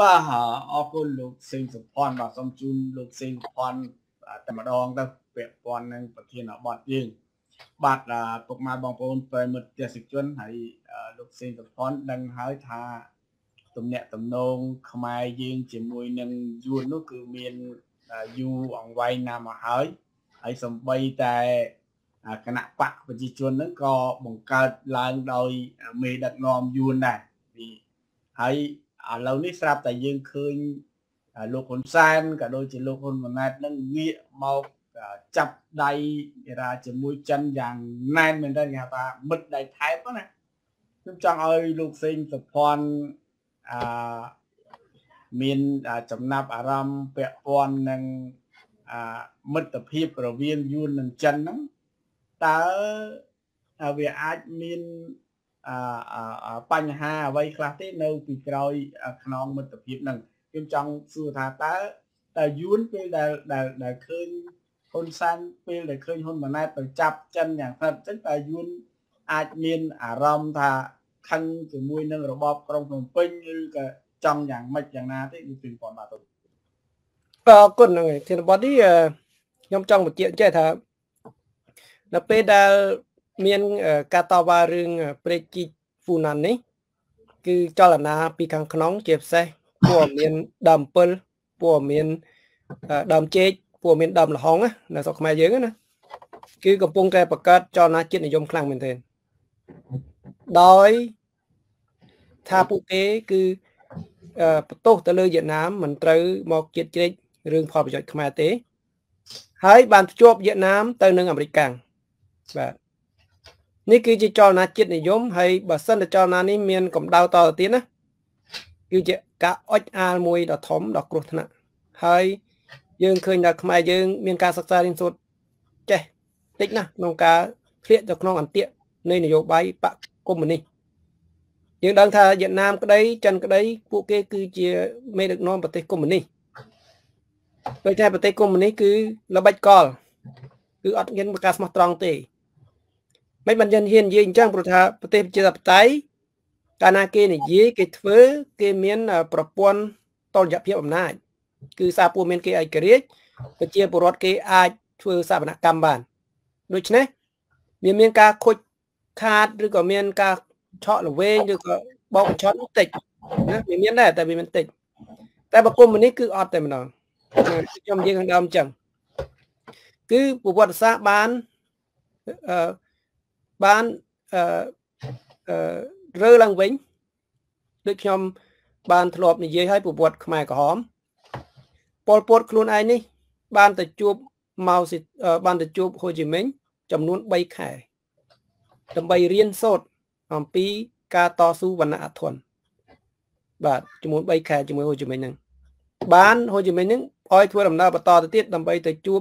បាទអរគុណលោកសេងសុផាន់បាទសូមជូនលោកសេងសុផាន់តែម្ដងទៅពាក់ព័ន្ធនឹងប្រធានបទយើងបាទពុកម៉ែបងប្អូនប្រិមិត្តទេសជនហើយលោកសេងសុផាន់ដឹងហើយថាទំនាក់ទំនងខ្មែរយើងជាមួយនឹងយួននោះគឺមានយូរអង្វែងណាស់មកហើយហើយសំបីតែគណៈបកប្រជាជនហ្នឹងក៏បង្កើតឡើងដោយមេដឹកនាំយួនដែរពីហើយ ឥឡូវនេះស្រាប់តែយើងឃើញលោកហ៊ុនសែនក៏ដូចជាលោកហ៊ុនម៉ាណែតនឹងងាកមកចាប់ដៃរាជាមួយចិនយ៉ាងណែនមែនតើគេហៅថាមិត្តដៃថែបណាខ្ញុំចង់ឲ្យលោកសេងសុភ័ណ្ឌអឺមានចំណាប់អារម្មណ៍ពាក់ព័ន្ធនឹងមិត្តភាពរវាងយួននិងចិនហ្នឹងតើវាអាចមាន បញ្ហាអ្វីខ្លះទេនៅពីក្រោយខ្នងមិត្តភាពហ្នឹងខ្ញុំចង់សួរថាតើតើយួនពេលដែលដែលដែលឃើញហ៊ុនសែនពេលដែលឃើញហ៊ុនម៉ាណែតទៅចាប់ចិនយ៉ាងស្និទ្ធអញ្ចឹងតើយួនអាចមានអារម្មណ៍ថាខឹងជាមួយនឹងរបបក្រុងភ្នំពេញឬក៏ចង់យ៉ាងម៉េចយ៉ាងណាទេគឺពីប៉ុណ្ណាទៅអរគុណហ្នឹងហើយធានបត់នេះខ្ញុំចង់បញ្ជាក់ចេះថានៅពេលដែល មានការតវ៉ារឿងព្រែកជីហ្វូណាន់នេះគឺចលនាពីខាងក្នុង ជាពិសេសព័ត៌មានដើម7ព័ត៌មានដើមចេកព័ត៌មានដើមលហុងនៅស្រុកខ្មែរយើងណាគឺកំពុងតែបង្កើតចលនាជាតិនិយមខ្លាំងមែនទែនដោយថាពួកគេគឺបន្ទោសទៅលើវៀតណាមមិនត្រូវមកជាតិជ្រែករឿងផលប្រយោជន៍ខ្មែរទេ ហើយបានភ្ជាប់វៀតណាមទៅនឹងអាមេរិកកាំងបាទ នេះគឺជាចលនាជាតិនិយមហើយបើសិនតែចលនានេះមានកម្ដៅតទៅទៀតណាគឺជាការអុចអាលមួយដ៏ធំដ៏គ្រោះថ្នាក់ហើយយើងឃើញថាខ្មែរយើង មានការសិក្សារៀនសូត្រចេះតិចណាស់ក្នុងការឃ្លាកទៅក្នុងអន្ទាក់នៃនយោបាយបកកុម្មុយនីសយើងដឹងថាវៀតណាមក្តីចិនក្តីពួកគេគឺជាមេដឹកនាំប្រទេសកុម្មុយនីសដោយតែប្រទេសកុម្មុយនីសគឺល្បិចកលគឺអត់មានការស្មោះត្រង់ទេ មិនបានហ៊ាននិយាយអញ្ចឹងព្រោះថាប្រទេសប្រជាធិបតេយ្យកាលណាគេនិយាយគេធ្វើគេមានប្រព័ន្ធតលយភាពអំណាចគឺសារពួកមានគេឯករាជ្យប្រជាពលរដ្ឋគេអាចធ្វើសវនកម្មបានដូច្នេះមានមានការខូចខាតឬក៏មានការឆក់ល្វែងឬក៏បោកបញ្ឆោតតិចណាវាមានដែរតែវាមិនតិចតែបកុំនេះគឺអត់តែម្ដងខ្ញុំនិយាយខាងដើមអញ្ចឹងគឺប្រវត្តិសាស្ត្របានអឺ បានអឺអឺរើឡើងវិញដូចខ្ញុំបានធ្លាប់និយាយឲ្យប្រវត្តិខ្មែរក្រហមប៉ុលពតខ្លួនឯងនេះ បានទៅជួបម៉ៅស៊ីបានទៅជួបហូជីមិញចំនួន3ខែដើម្បីរៀនសូត្រអំពីការតស៊ូវណ្ណៈអធនបាទចំនួន3ខែជាមួយហូជីមិញហ្នឹងបានហូជីមិញហ្នឹងឲ្យធ្វើដំណើរបន្តទៅទៀតដើម្បីទៅជួប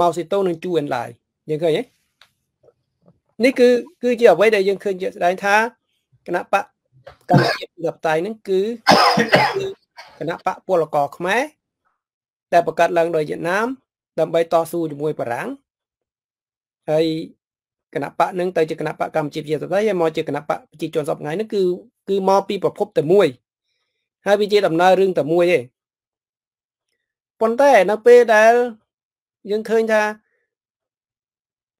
ម៉ៅស៊ីតូនិងជូអិនឡាយយើងឃើញទេ នេះគឺគឺជាអ្វីដែលយើងឃើញជាក់ស្ដែងថាគណៈបកកម្ពុជាប្រជាធិបតេយ្យហ្នឹងគឺគណៈបកពលករខ្មែរដែលបង្កើតឡើងដោយវៀតណាម ដើម្បីតស៊ូជាមួយបារាំងហើយគណៈបកនឹងទៅជាគណៈបកកម្ពុជាប្រជាធិបតេយ្យហើយមកជាគណៈបកប្រជាជនសពថ្ងៃនេះគឺគឺមកពីប្រភពតែមួយហើយវាជាដំណើររឿងតែមួយទេប៉ុន្តែនៅពេលដែលយើងឃើញថា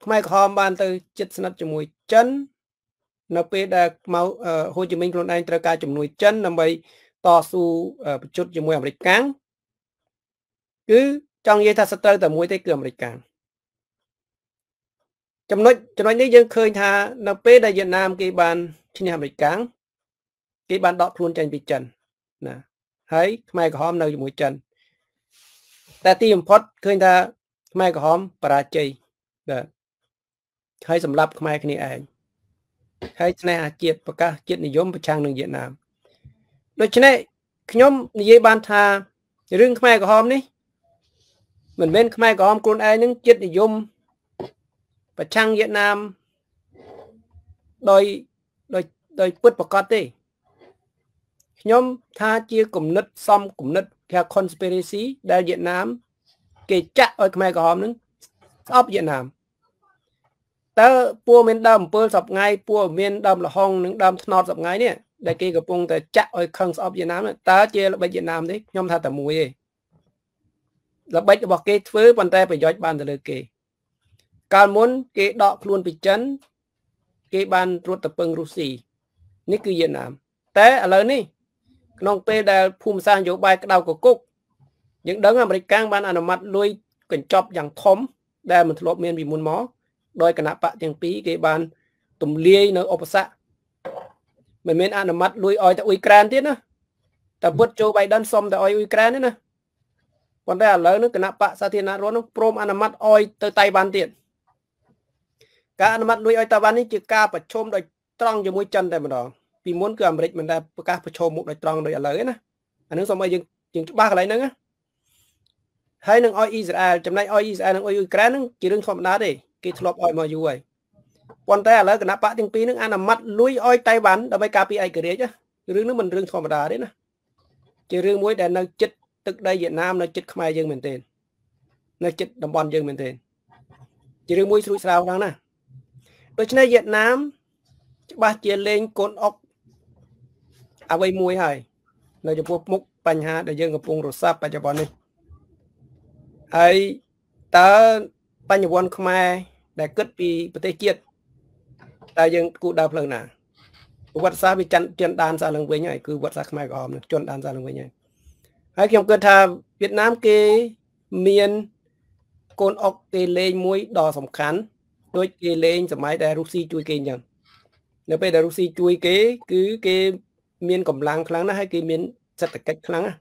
ខ្មែរក្រហមបានទៅចិត្តស្និទ្ធជាមួយចិននៅពេលដែលមកហូជីមិញខ្លួនឯងត្រូវការជំនួយចិនដើម្បីតស៊ូប្រជុតជាមួយអាមេរិកកាំងគឺចង់និយាយថាសត្រូវតែមួយទេគឺអាមេរិកកាំងចំណុចចំណុចនេះយើងឃើញថានៅពេលដែលវៀតណាមគេបានឈ្នះអាមេរិកកាំងគេបានដកខ្លួនចេញពីចិនណាហើយខ្មែរក្រហមនៅជាមួយចិនតែទីបំផុតឃើញថាខ្មែរក្រហមបរាជ័យបាទ ហើយសម្រាប់ខ្មែរគ្នាឯងហើយស្នេហាជាតិប្រកាសជាតិនិយមប្រឆាំងនឹងវៀតណាមដូច្នេះខ្ញុំនិយាយបានថារឿងខ្មែរក្រហមនេះមិនមែនខ្មែរក្រហមខ្លួនឯងនឹងជាតិនិយមប្រឆាំងវៀតណាមដោយដោយដោយពិតប្រកបទេខ្ញុំថាជាគំនិតសំគំនិតគេ conspiracy ដែលវៀតណាម គេចាក់ឲ្យខ្មែរក្រហមនឹងស្អប់វៀតណាម តើពួកមានដើម7សប្ងៃពួកមានដើមលហុងនិងដើមថ្នោតសប្ងៃនេះដែលគេកំពុងតែចាក់ឲ្យខឹងស្អប់វៀតណាមតើជាល្បិចវៀតណាមទេខ្ញុំថាតែមួយទេល្បិចរបស់គេធ្វើប៉ុន្តែប្រយោជន៍បានទៅលើគេ កាលមុនគេដកខ្លួនពីចិន គេបានរត់ទៅពឹងរុស្ស៊ីនេះគឺវៀតណាម តែឥឡូវនេះក្នុងពេលដែលភូមិសាស្ត្រនយោបាយក្តៅកគុកយើងដឹងអាមេរិកកាំងបានអនុម័តលុយកញ្ចប់យ៉ាងធំដែលមិនធ្លាប់មានពីមុនមក ដោយគណៈបកទាំងពីរគេបានទម្លាយនៅឧបសគ្គមិនមែនអនុម័តលួយឲ្យតែអ៊ុយក្រែនទៀតណាតែពុតโจបៃដិនសុំតែឲ្យអ៊ុយក្រែនទេណាប៉ុន្តែឥឡូវនេះគណៈបកសាធារណរដ្ឋនោះព្រមអនុម័តឲ្យទៅតៃវ៉ាន់ទៀតការអនុម័តលួយឲ្យតៃវ៉ាន់នេះជាការប្រជុំដោយត្រង់ជាមួយចិនតែម្ដងពីមុនគឺអាមេរិកមិនដែលប្រកាសប្រជុំមុខដោយត្រង់ដោយឥឡូវទេណាអានឹងសូមឲ្យយើងយើងច្បាស់កន្លែងហ្នឹងណាហើយនឹងឲ្យអ៊ីស្រាអែលចំណែកឲ្យអ៊ីស្រាអែលនិងឲ្យអ៊ុយក្រែនហ្នឹងជារឿងធម្មតាទេ គេធ្លាប់ឲ្យមកយូរហើយប៉ុន្តែឥឡូវគណៈបកទាំងពីរហ្នឹងអនុម័តលួយឲ្យតៃវ៉ាន់ដើម្បីការពារឯករាជ្យរឿងហ្នឹងមិនរឿងធម្មតាទេណាជារឿងមួយដែលនៅចិត្តទឹកដីវៀតណាមនៅចិត្តខ្មែរយើងមែនទែននៅចិត្តតំបន់យើងមែនទែនជារឿងមួយស្រួចស្រាវខ្លាំងណាស់ដូច្នេះវៀតណាមច្បាស់ជាលេងកូនអុកអ្វីមួយហើយនៅចំពោះមុខបញ្ហាដែលយើងកំពុងរសាប់បច្ចុប្បន្ននេះហើយតើបញ្ញវន្តខ្មែរ ដែលគិតពីប្រទេសជាតិតើយើងគូដើរផ្លូវណាប្រវត្តិសាស្ត្រវាចិនចិនដានសារឡើងវិញហើយគឺប្រវត្តិសាស្ត្រខ្មែរក្រហមនឹងជន់ដានសារឡើងវិញហើយហើយខ្ញុំគិតថាវៀតណាមគេមានកូនអុកគេលេងមួយដ៏សំខាន់ដូចគេលេងសម័យដែលរុស្ស៊ីជួយគេអញ្ចឹងនៅពេលដែលរុស្ស៊ីជួយគេ គឺគេមានកម្លាំងខ្លាំងណាស់ហើយគេមានសេដ្ឋកិច្ចខ្លាំងណាស់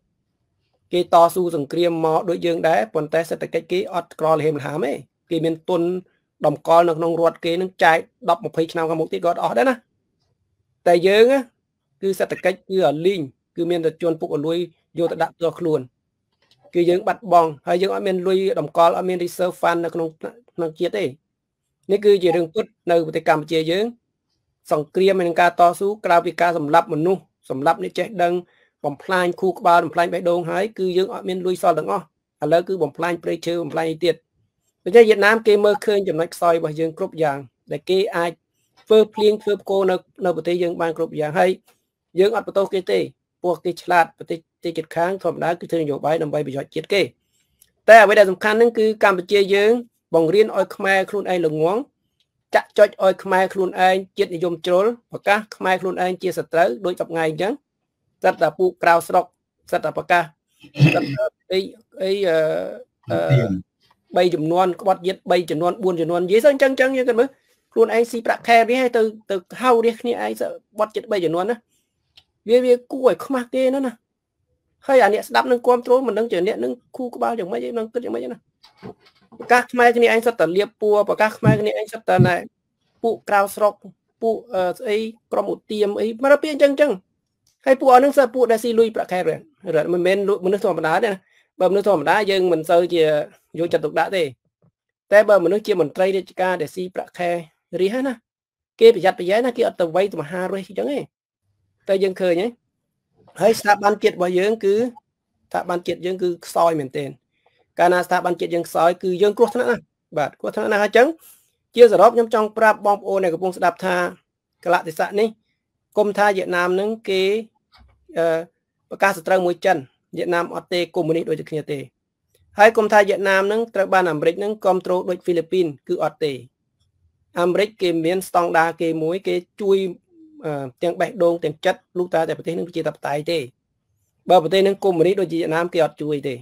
គេតស៊ូសង្គ្រាមមកដូចយើងដែរប៉ុន្តែសេដ្ឋកិច្ចគេអត់ក្រលហេមលហាមទេគេមានទុន ដំកល់នៅក្នុងរដ្ឋគេនឹងចែក10 20ឆ្នាំខាងមុខទៀតក៏អត់ដែរណាតែយើងគឺសេដ្ឋកិច្ចគឺអលីងគឺមានតែជន់ពុកអលួយយកទៅដាក់ទោះខ្លួនគឺយើងបាត់បង់ហើយយើងអត់មានលុយតម្កល់អត់មាន reserve fund នៅក្នុងក្នុងជាតិទេនេះគឺជារឿងពុតនៅប្រទេសកម្ពុជាយើង សង្គ្រាមនិងការតស៊ូក្រៅពីការសម្លាប់មនុស្សសម្លាប់អ្នកចេះដឹងបំផ្លាញខួរក្បាលបំផ្លាញបេះដូងហើយគឺយើងអត់មានលុយសល់ទាំងអស់ឥឡូវគឺបំផ្លាញព្រៃឈើបំផ្លាញអីទៀត ដូច្នេះវៀតណាមគេមើលឃើញចំណុចខ្សោយរបស់យើងគ្រប់យ៉ាង ដែលគេអាចធ្វើភ្លៀងធ្វើផ្គរនៅនៅប្រទេសយើងបានគ្រប់យ៉ាងហើយយើងអត់បន្ទោសគេទេពួកគេឆ្លាតប្រទេសទីជិតខាងធម្មតាគឺធ្វើនយោបាយដើម្បីប្រយោជន៍ជាតិគេតែអ្វីដែលសំខាន់ហ្នឹងគឺកម្ពុជាយើង បង្រៀនឲ្យខ្មែរខ្លួនឯងល្ងងចាក់ចុចឲ្យខ្មែរខ្លួនឯងជាតិនិយមជ្រុលប្រកាសខ្មែរខ្លួនឯងជាសត្រូវដូច10ថ្ងៃអញ្ចឹងសិតតែពូក្រៅស្រុកសិតតែប្រកាសសិតអីអីអឺ 3ចំនួនក្បត់យិត3ចំនួន4ចំនួននិយាយទៅអញ្ចឹងអញ្ចឹងយើងគិតមើលខ្លួនឯងស៊ីប្រាក់ខែនេះឲ្យទៅទៅហៅរះគ្នាឯងបត់ចិត្ត3ចំនួនណាវាវាគួរឲ្យខ្មាស់គេណាណាហើយអាអ្នកស្ដាប់នឹងគ្រប់គ្រងមិនដឹងជាអ្នកនឹងគូក្បាលយ៉ាងម៉េចឯងនឹងគិតយ៉ាងម៉េចណាប្រកាសខ្មែរគ្នាឯងសិតតែលៀបពួរប្រកាសខ្មែរគ្នាឯងសិតតែណែពួកក្រៅស្រុកពួកស្អីក្រុមឧទាមអីមកពីអញ្ចឹងអញ្ចឹងហើយពួកអស់នឹងសិតពួកដែលស៊ីលុយប្រាក់ខែរត់មិនមែនមនុស្សធម្មតាទេណា បើមនុស្សធម្មតាយើងមិនសូវជាយកចិត្តទុកដាក់ទេតែបើមនុស្សជាមន្ត្រីរាជការដែលស៊ីប្រាក់ខែរីហណាគេប្រយ័ត្នប្រយែងណាគេអត់ទៅវៃទៅមហារេសអញ្ចឹងទេតែយើងឃើញហ៎ហើយស្ថាប័នជាតិរបស់យើងគឺស្ថាប័នជាតិយើងគឺខ្សោយមែនទែនកាលណាស្ថាប័នជាតិយើងខ្សោយគឺយើងគ្រោះថ្នាក់ណាបាទគ្រោះថ្នាក់ណាស់អញ្ចឹងជាសរុបខ្ញុំចង់ប្រាប់បងប្អូនដែលកំពុងស្ដាប់ថាកលៈទេសៈនេះគុំថាវៀតណាមនឹងគេអឺប្រកាសសត្រូវមួយចិន វៀតណាមអត់ទេកុម្មុយនីសដូចតែគ្នាទេហើយគុំថាវៀតណាមនឹងត្រូវបានអាមេរិកនឹងគ្រប់គ្រងដូចហ្វីលីពីនគឺអត់ទេអាមេរិកគេមានស្តង់ដារគេមួយ គេជួយទាំងបេះដូងទាំងចិត្តលុះតាតែប្រទេសនឹងជាតបតៃទេបើប្រទេសនឹងកុម្មុយនីសដូចជាវៀតណាមគេអត់ជួយទេ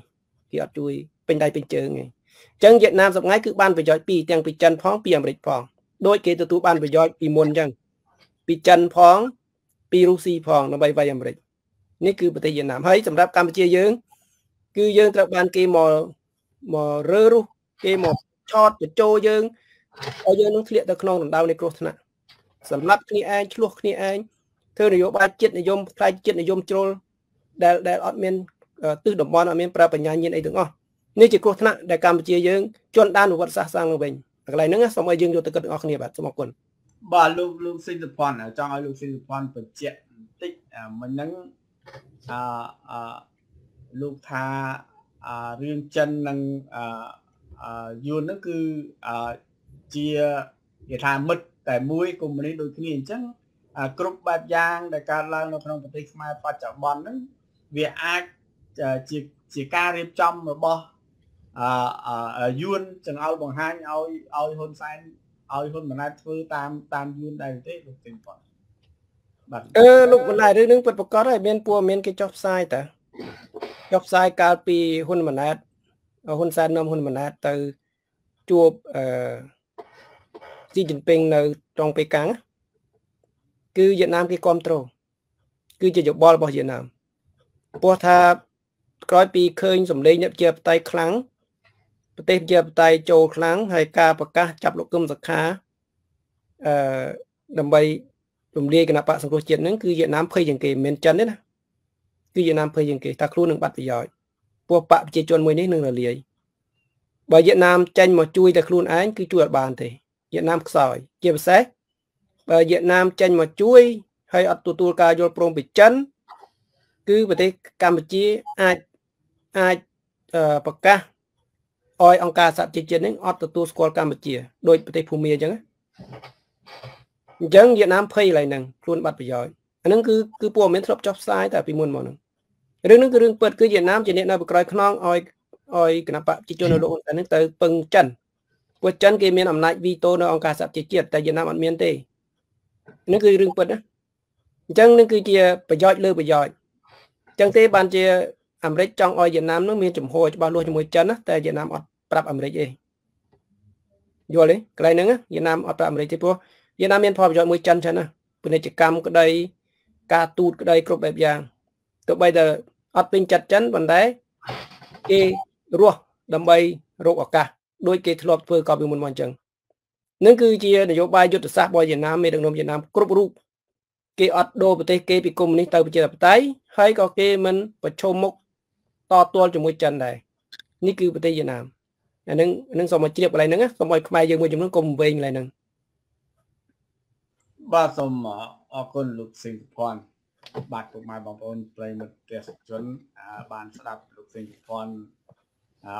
គេអត់ជួយពេញដៃពេញជើងទេអញ្ចឹងវៀតណាមសប្ងៃគឺបានប្រយោជន៍ពីរទាំងពីចិនផងពីអាមេរិកផងដោយគេទទួលបានប្រយោជន៍ពីមុនអញ្ចឹងពីចិនផង ពីរុស្ស៊ីផងដើម្បីវាយអាមេរិក នេះគឺប្រទេសវៀតណាមហើយសម្រាប់កម្ពុជាយើង គឺយើងត្រូវបានគេមកមករើរុះគេមកឆោតបញ្ចោយើងឲ្យយើងនឹងធ្លាក់ទៅក្នុងដណ្ដៅនៃគ្រោះថ្នាក់សម្រាប់គ្នាឯងឆ្លោះគ្នាឯងធ្វើនយោបាយចិត្តនិយមផ្លាយចិត្តនិយមជ្រុលដែលដែលអត់មានទិសតំបន់អត់មានប្រើបញ្ញាញាណអីទាំងអស់នេះជាគ្រោះថ្នាក់ដែលកម្ពុជាយើងជន់ដានប្រវត្តិសាស្ត្រសាំងឡើងវិញកន្លែងហ្នឹងសូមឲ្យយើងយកទៅគិតទាំងអស់គ្នាបាទសូមអរគុណបាទលោកលោកសិទ្ធិផាន់ចង់ឲ្យលោកសិទ្ធិផាន់បញ្ជាក់បន្តិចមិញហ្នឹង អឺអឺលោកថាអឺរឿងចិននិងអឺយួនហ្នឹងគឺអឺជាគេថាមិត្តតែមួយកុំមុនីដូចគ្នាអញ្ចឹងគ្រប់បែបយ៉ាងដែលកើតឡើងនៅក្នុងប្រទេសខ្មែរបច្ចុប្បន្នហ្នឹងវាអាចជាជាការរៀបចំរបស់អឺយួនចង្អុលបង្ហាញឲ្យឲ្យហ៊ុនសែនឲ្យហ៊ុនម៉ាណែតធ្វើតាមតាមយួនដែរទេលោកទីប៉ុន បាទអឺលោកបន្លែរឿងនឹងពិតប្រកបហើយមានព័ត៌មានគេចុះផ្សាយតាចុះផ្សាយកាលពីហ៊ុនម៉ាណែតហ៊ុនសែននាំហ៊ុនម៉ាណែតទៅជួបអឺស៊ីជីនពីងនៅត្រង់ប៉េកាំងគឺវៀតណាមគេគ្រប់គ្រងគឺជាយោបល់របស់វៀតណាមពោះថាក្រោយពីឃើញសម្លេងអ្នកជាបតៃខ្លាំងប្រទេសជាបតៃចូលខ្លាំងហើយការប្រកាសចាប់លោកគឹមសខាអឺដើម្បី រំលាយគណៈបកសង្គ្រោះជាតិហ្នឹងគឺវៀតណាមភ័យជាងគេមិនមែនចិនទេណាគឺវៀតណាមភ័យជាងគេថាខ្លួននឹងបាត់ប្រយោជន៍ពួកបកប្រជាជនមួយនេះនឹងរលាយបើវៀតណាមចាញ់មកជួយតែខ្លួនឯងគឺជួយអត់បានទេវៀតណាមខ្សោយជាពិសេសបើវៀតណាមចាញ់មកជួយហើយអត់ទទួលការយល់ព្រមពីចិនគឺប្រទេសកម្ពុជាអាចអាចប្រកាសឲ្យអង្គការសហជីវជាតិនេះអត់ទទួលស្គាល់កម្ពុជាដោយប្រទេសភូមាអញ្ចឹង អញ្ចឹងវៀតណាមភ័យកន្លែងហ្នឹងខ្លួនបាត់ប្រយោជន៍អាហ្នឹងគឺគឺព័ត៌មានធ្លាប់ចុះផ្សាយតែពីមុនមកហ្នឹងរឿងហ្នឹងគឺរឿងពិតគឺវៀតណាមជាអ្នកនៅក្រោយខ្នងឲ្យឲ្យគណៈបកប្រជាជននៅលោកហ៊ុនសែនហ្នឹងទៅពឹងចិនព្រោះចិនគេមានអំណាចវីតូនៅអង្គការសហជីវជាតិតែវៀតណាមអត់មានទេនេះគឺរឿងពិតណាអញ្ចឹងនេះគឺជាប្រយោជន៍លើប្រយោជន៍អញ្ចឹងទេបានជាអាមេរិកចង់ឲ្យវៀតណាមនឹងមានចំហច្បាស់លាស់ជាមួយចិនណាតែវៀតណាមអត់ប្រាប់អាមេរិកទេយល់ទេកន្លែងហ្នឹងវៀតណាមអត់ប្រាប់អាមេរិកទេព្រោះ វៀតណាមមានផលប្រយោជន៍មួយចិនចឹងណាពាណិជ្ជកម្មក្តី ការទូតក្តីគ្រប់បែបយ៉ាងទោះបីតែអត់ពេញចិត្តចិនប៉ុន្តែគេរស់ដើម្បីរកឱកាសដោយគេធ្លាប់ធ្វើក៏ពីមុនមកអញ្ចឹងនឹងគឺជានយោបាយយុទ្ធសាស្ត្ររបស់វៀតណាមមេដឹកនាំវៀតណាមគ្រប់រូបគេអត់ដូរប្រទេសគេពីកុម្មុយនីសទៅប្រជាធិបតេយ្យហើយក៏គេមិនប្រឈមមុខតទល់ជាមួយចិនដែរនេះគឺប្រទេសវៀតណាមអានឹងនឹងសូមមកជ្រាបកន្លែងហ្នឹងសូមឲ្យខ្មែរយើងមួយចំនួនកុំវែងកន្លែងហ្នឹង បាទសូមអរគុណលោកសិង្ហភ័ណ្ឌបាទពុកម៉ែបងប្អូនប្រិយមិត្តទេសជនបានស្ដាប់លោកសិង្ហភ័ណ្ឌ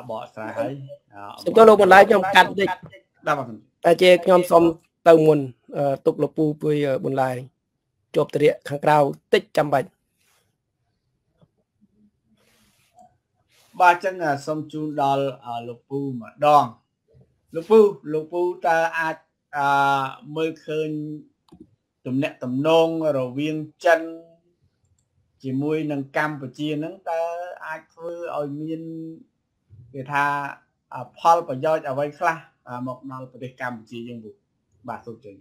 បកស្រាយហើយសូមទោសលោកបន្លាយខ្ញុំកាត់តិចតែជាខ្ញុំសូមទៅមុនទុកលពូពួយបន្លាយជាប់តរិយខាងក្រៅតិចចាំបាច់បាទចឹងសូមជូនដល់លោកពូម្ដងលោកពូលោកពូតើអាចអឺមើលឃើញ ទំនាក់ទំនងរវាងចិនជាមួយនឹងកម្ពុជាហ្នឹងតើអាចធ្វើឲ្យមានគេថាផលប្រយោជន៍អ្វីខ្លះមកដល់ប្រទេសកម្ពុជាយើងបាទសូមជឿ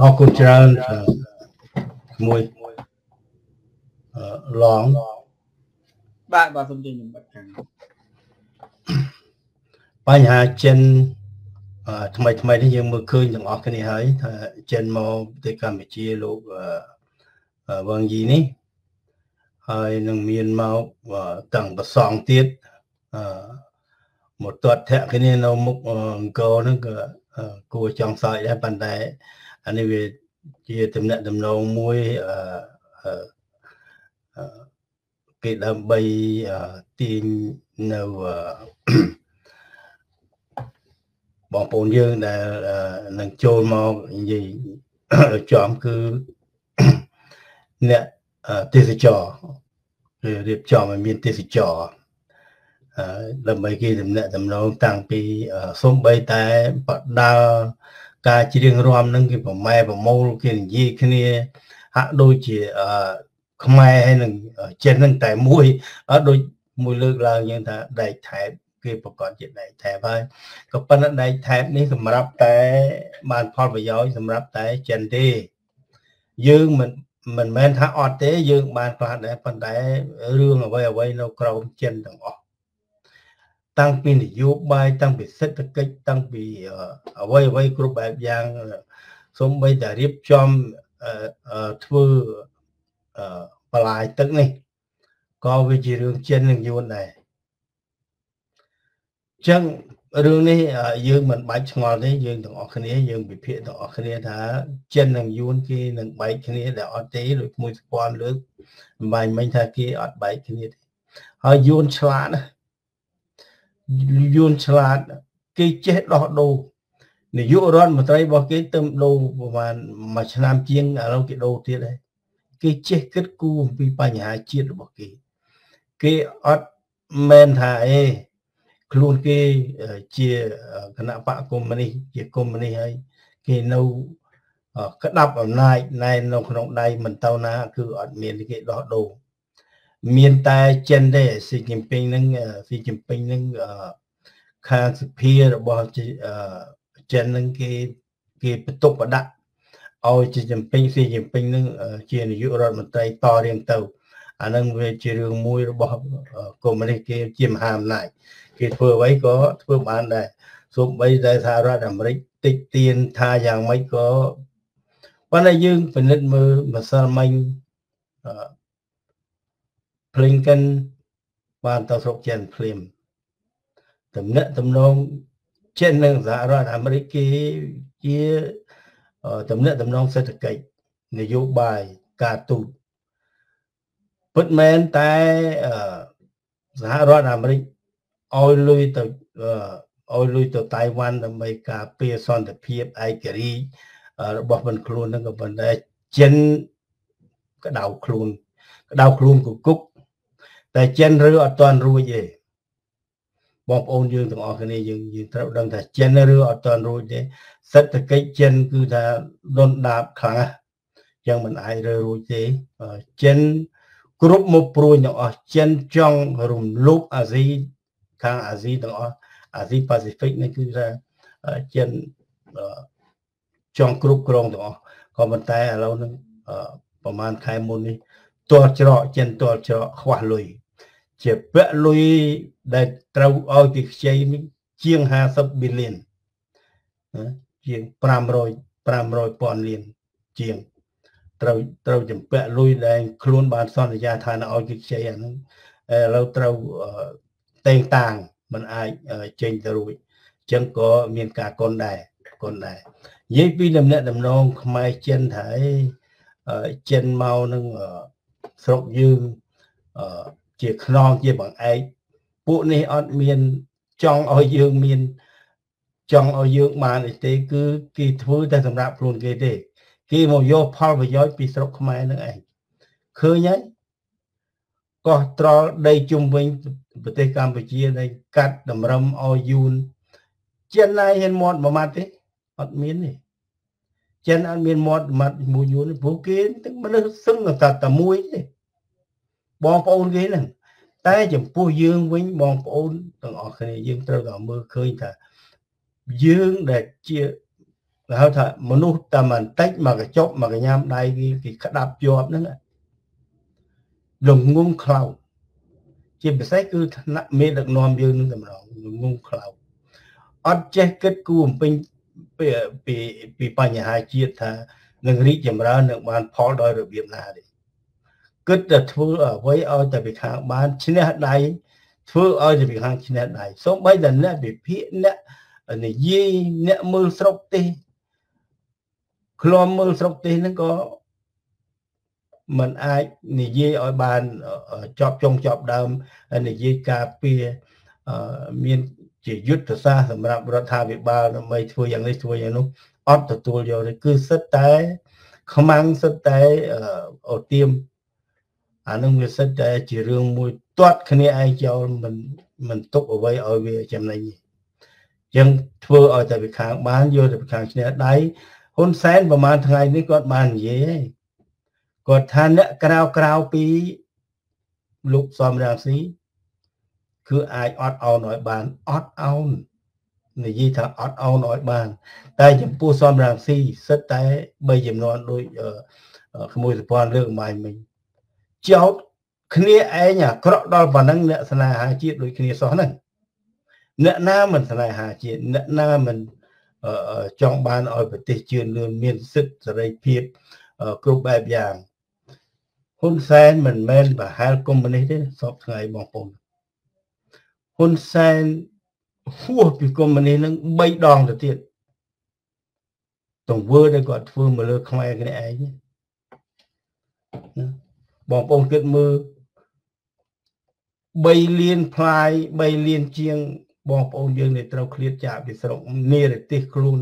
អរគុណច្រើនមួយឡងបាទបាទសូមជឿខ្ញុំបាត់ខាងបញ្ហាចិន ថ្មីថ្មីនេះយើងមើលឃើញទាំងអស់គ្នាហើយថាចិនមកប្រទេសកម្ពុជាលោកវងយីនេះហើយនឹងមានមកតាំងប្រសងទៀតអឺមកទាត់ធាក់គ្នានៅមុខអង្គរហ្នឹងក៏គួរចង់សើចដែរប៉ុន្តែអានេះវាជាតំណែងតំណងមួយអឺគេដើម្បីទាញនៅ បងប្អូនយើងដែលនឹងចូលមកនិយាយចំគឺអ្នកទេសចររៀបចំឲ្យមានទេសចរដើម្បីគេដំណាក់ដំណងតាំងពីសំបីតែបដាល់ការច្រៀងរាំនឹងគេប្រម៉ែប្រមូលគេនិយាយគ្នាហាក់ដូចជាខ្មែរហើយនឹងចិននឹងតែមួយដូចមួយលើកឡើងយើងថាដែកថែប គេប្រកាសជាដែកថែបហើយក៏ប៉ុន្តែដែកថែបនេះសម្រាប់តែបានផលប្រយោជន៍សម្រាប់តែចិនទេយើងមិនមិនមែនថាអត់ទេយើងបានខ្លះដែរប៉ុន្តែរឿងអ្វីអ្វីនៅក្រោមចិនទាំងអស់តាំងពីនយោបាយតាំងពីសេដ្ឋកិច្ចតាំងពីអ្វីអ្វីគ្រប់បែបយ៉ាងសូម្បីតែរៀបចំធ្វើបន្លាយទឹកនេះក៏វាជារឿងចិននឹងយួនដែរ ចឹងរឿងនេះយើងមិនបាច់ឆ្ងល់ទេយើងទាំងអស់គ្នាយើងវិភាគទាំងអស់គ្នាថាចិននិងយួនគេនឹងបែកគ្នាដែលអត់ទេដូចមួយស្ពាន់លើកបាញ់មិញថាគេអត់បែកគ្នាទេហើយយួនឆ្លាតណាយួនឆ្លាតគេចេះដោះដូរនាយករដ្ឋមន្ត្រីរបស់គេទៅដូរប្រហែលមួយឆ្នាំជាងឥឡូវគេដូរទៀតហើយគេចេះគិតគូរអំពីបញ្ហាជាតិរបស់គេគេអត់មែនថាអេ ខ្លួនគេជាគណៈបកកុម្មុយនីសជាកុម្មុយនីសហើយគេនៅក្តាប់អំណាចណែនៅក្នុងដៃមិនទៅណា គឺអត់មានគេដោះដូរមានតែចិនទេស៊ីជីនពីងនឹងស៊ីជីនពីងនឹងខាងសភារបស់ចិននឹងគេគេបន្ទប់បដាក់ឲ្យជាចំពេញស៊ីចំពេញនឹងជានាយករដ្ឋមន្ត្រីតរៀងទៅអានឹងវាជារឿងមួយរបស់កុម្មុយនីសគេជាមហាអំណាច គេធ្វើអ្វីក៏ធ្វើបានដែរសូម្បីតែសហរដ្ឋអាមេរិកតិចទៀនថាយ៉ាងម៉េចក៏ប៉ុន្តែយើងពិនិត្យមើលម្សិលមិញ Blinken បានទៅស្រុកចិនភ្លាមតំណែងតំណងចិននិងសហរដ្ឋអាមេរិកគេជាតំណែងតំណងសេដ្ឋកិច្ចនយោបាយការទូតពិតមែនតែសហរដ្ឋអាមេរិក ឲ្យលុយទៅឲ្យលុយទៅតៃវ៉ាន់ដើម្បីការពារសន្តិភាពឯករាជ្យរបស់មិនខ្លួននឹងក៏ប៉ុន្តែចិនក្តៅខ្លួនក្តៅខ្លួនគុកគុកតែចិនឬអត់ទាន់រួចទេបងប្អូនយើងទាំងអស់គ្នាយើងយើងត្រូវដឹងថាចិនឬអត់ទាន់រួចទេសេដ្ឋកិច្ចចិនគឺថាដុនដាបខ្លាំងចឹងមិនអាចរើរួចទេចិនគ្រប់មកព្រួយទាំងអស់ចិនចង់រំលោភអាស៊ី ខាងអាស៊ីទាំងអស់អាស៊ីប៉ាស៊ីហ្វិកនេះគឺថាចិនចង់គ្រប់គ្រងទាំងអស់ក៏ប៉ុន្តែឥឡូវហ្នឹងប្រហែលខែមុននេះទាល់ច្រកចិនទាល់ច្រកខ្វះលុយជាពាក់លុយដែលត្រូវឲ្យគេខ្ចីនេះជាង50 billion ជាង500 500ពាន់លានជាងត្រូវត្រូវចំពាក់លុយដែលខ្លួនបានសន្យាថានឹងឲ្យគេខ្ចីអាហ្នឹងឥឡូវត្រូវ តែងតាងมันអាចចេញទៅរួចអញ្ចឹងក៏មានការកុនដែរកុនដែរនិយាយពីដំណាក់ដំណងខ្មែរចិនថាអីចិនមកនឹងស្រុកយើងជាខ្នងជាបង្អែកពួកនេះអត់មានចង់ឲ្យយើងមានចង់ឲ្យយើងបានអីទេ គឺគេធ្វើតែសម្រាប់ខ្លួនគេទេ គេមកយកផលប្រយោជន៍ពីស្រុកខ្មែរនឹងឯងឃើញហើយ កោះត្រល់ដីជុំវិញប្រទេសកម្ពុជាដែលកាត់តម្រឹមឲ្យយូនចិនណាហ៊ានមាត់មួយម៉ាត់ទេអត់មានទេចិនអត់មានមាត់ម៉ាត់មួយយូនព្រោះគេទាំងមនុស្សសឹងតែតែមួយទេបងប្អូនគេហ្នឹងតែចំពោះយើងវិញបងប្អូនទាំងអស់គ្នាយើងត្រូវតែមើលឃើញថាយើងដែលជាគេហៅថាមនុស្សតែបន្តិចមកកញ្ចប់មកកញ្ញាមដៃគេគេក្តាប់ជាប់ហ្នឹង លងងខ្លោចជាពិសេសគឺឋានៈមេដឹកនាំយើងនឹងតម្រងលងងខ្លោចអត់ចេះគិតគូរអំពេញពីពីពីបញ្ហាជាតិថានឹងរីកចម្រើននឹងបានផលដោយរបៀបណាទេគិតតែធ្វើអ្វីឲ្យតែពីខាងបានឈ្នះដៃធ្វើឲ្យតែពីខាងឈ្នះដៃសូម្បីតែអ្នកវិភាគអ្នកនិយាយអ្នកមើលស្រុកទេសឃ្លាំមើលស្រុកទេសហ្នឹងក៏ มันអាចនិយាយឲ្យបានចប់ចុងចប់ដើមនិយាយការពារមានជាយុទ្ធសាស្ត្រសម្រាប់រដ្ឋាភិបាលដើម្បីធ្វើយ៉ាងនេះធ្វើយ៉ាងនោះអត់ទទួលយកទេគឺសិតតែខ្មាំងសិតតែអូទៀមអានឹងវាសិតតែជារឿងមួយទាត់គ្នាឯងចោលមិនមិនទុកអ្វីឲ្យវាចំណេញទេចឹងធ្វើឲ្យតែពីខាងបានយកទៅពីខាងឈ្នះដៃហ៊ុនសែនប្រហែលថ្ងៃនេះគាត់បាននិយាយហើយ គាត់ថាអ្នកក្រៅក្រៅពីលោកសំរាមស៊ីគឺអាចអត់អោនឲ្យបានអត់អោននិយាយថាអត់អោនឲ្យបាន តែចំពោះសំរាមស៊ីសិតតែ3ចំនួនដូចក្មួយសពន់លើកម៉ាញមិញចោតគ្នាឯងអាក្រក់ដល់ប៉ុណ្ណឹងអ្នកស្នេហាជាតិដូចគ្នាសោះហ្នឹងអ្នកណាមិនស្នេហាជាតិអ្នកណាមិនចង់បានឲ្យប្រទេសជឿនលឿនមានសិទ្ធិសេរីភាពគ្រប់បែបយ៉ាង ហ៊ុនសែនមិនមែនប្រហែលកុម្មុយនីសទេសពថ្ងៃបងប្អូនហ៊ុនសែនហួសពីកុម្មុយនីសនឹង3ដងទៅទៀតទង្វើដែលគាត់ធ្វើមកលើខ្មែរគ្នាឯងបងប្អូនគិតមើល3លានផ្លាយ3លានជាងបងប្អូនយើងដែលត្រូវឃ្លាតចាកពីស្រុកនារទេសខ្លួន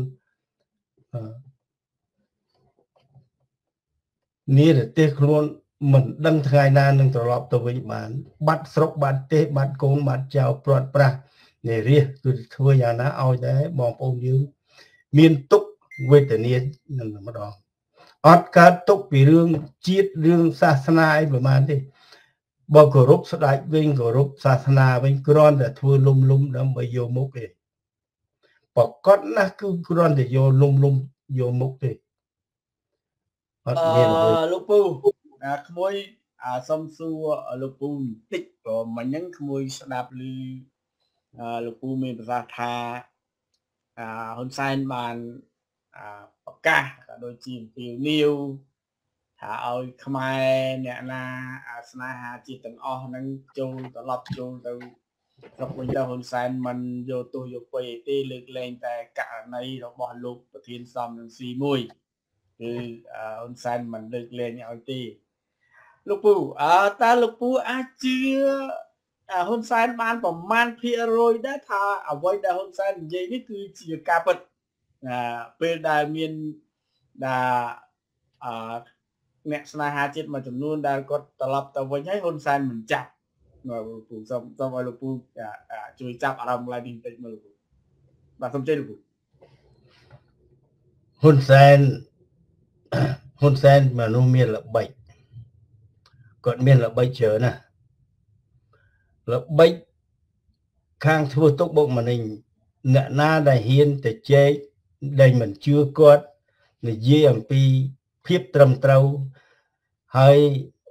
និរទេសខ្លួន មិនដឹងថ្ងៃណានឹងត្រឡប់ទៅវិញបាន បាត់ស្រុកបាត់ទេសបាត់កូនបាត់ចៅព្រាត់ប្រាសនេះរាជគឺធ្វើយ៉ាងណាឲ្យតែបងប្អូនយើង មានទុកវេទនានឹងម្ដងអត់កើតទុកពីរឿងជាតិរឿងសាសនាអីប្រហែលទេបើគោរពស្ដេចវិញគោរពសាសនាវិញគ្រាន់តែធ្វើលុំលុំដើម្បីយកមុខទេប្រកបណាស់គឺគ្រាន់តែយកលុំលុំយកមុខទេអត់មានលោកពូអា ក្មួយអាសុំសួរលោកពូបន្តិចព្រោះមិញហ្នឹងក្មួយស្ដាប់ឮលោកពូមានប្រសាសន៍ថាអាហ៊ុនសែនបានអាប្រកាសក៏ដូចជាអំពាវនាវថាឲ្យខ្មែរអ្នកណាអាស្នេហាជាតិទាំងអស់ហ្នឹងចូលត្រឡប់ចូលទៅស្រុកវិញទៅហ៊ុនសែនមិនយកទោសយកពៃអីទេលើកលែងតែករណីរបស់លោកប្រធានសំនឹងស៊ីមួយគឺហ៊ុនសែនមិនលើកលែងឲ្យទេ លោកពូអើតើលោកពូអាចជឿហ៊ុនសែនបានប្រមាណភាគរយដែរថាអ្វីដែលហ៊ុនសែននិយាយនេះគឺជាការពិតពេលដែលមានដែលអឺអ្នកស្នេហាជាតិមួយចំនួនដែលគាត់ត្រឡប់ទៅវិញហើយហ៊ុនសែនមិនចាប់លោកពូសូមសូមឲ្យលោកពូជួយចាប់អារម្មណ៍ឡើងនេះបន្តិចមើលលោកពូបាទសូមជឿលោកពូហ៊ុនសែនហ៊ុនសែនមនុស្សមានល្បិច គាត់មានល្បិចច្រើនណាស់ល្បិចខាងធ្វើទុកបុកម្នេញអ្នកណាដែលហ៊ានទៅជែកដែលមិនជឿគាត់និយាយអំពីភាពត្រឹមត្រូវហើយ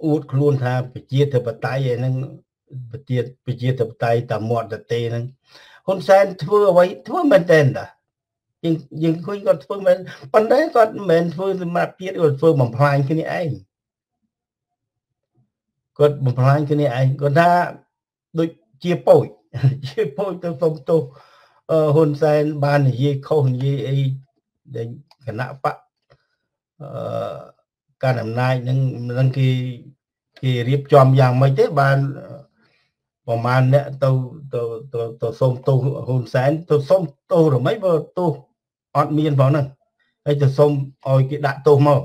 អួតខ្លួនថាប្រជាធិបតេយ្យឯហ្នឹងប្រជាប្រជាធិបតេយ្យតាមាត់តទេហ្នឹងហ៊ុនសែនធ្វើអ្វីធ្វើមែនតើយើងយើងឃើញគាត់ធ្វើមែនប៉ុន្តែគាត់មិនមែនធ្វើសម្រាប់ជាតិគាត់ធ្វើបំផ្លាញគ្នាឯង គាត់បំផ្លាញគ្នាឯងគាត់ថាដូចជាពោចជាពោចទៅសុំទោសហ៊ុនសែនបាននិយាយខុសនិយាយអីដែលគណៈបកអឺការអំណាចនឹងនឹងគេគេរៀបចំយ៉ាងម៉េចទេបានប្រហែលអ្នកទៅទៅទៅទៅសុំទោសហ៊ុនសែនទៅសុំទោសរំេចបើទោសអត់មានផងហ្នឹងហើយទៅសុំឲ្យគេដាក់ទោសមក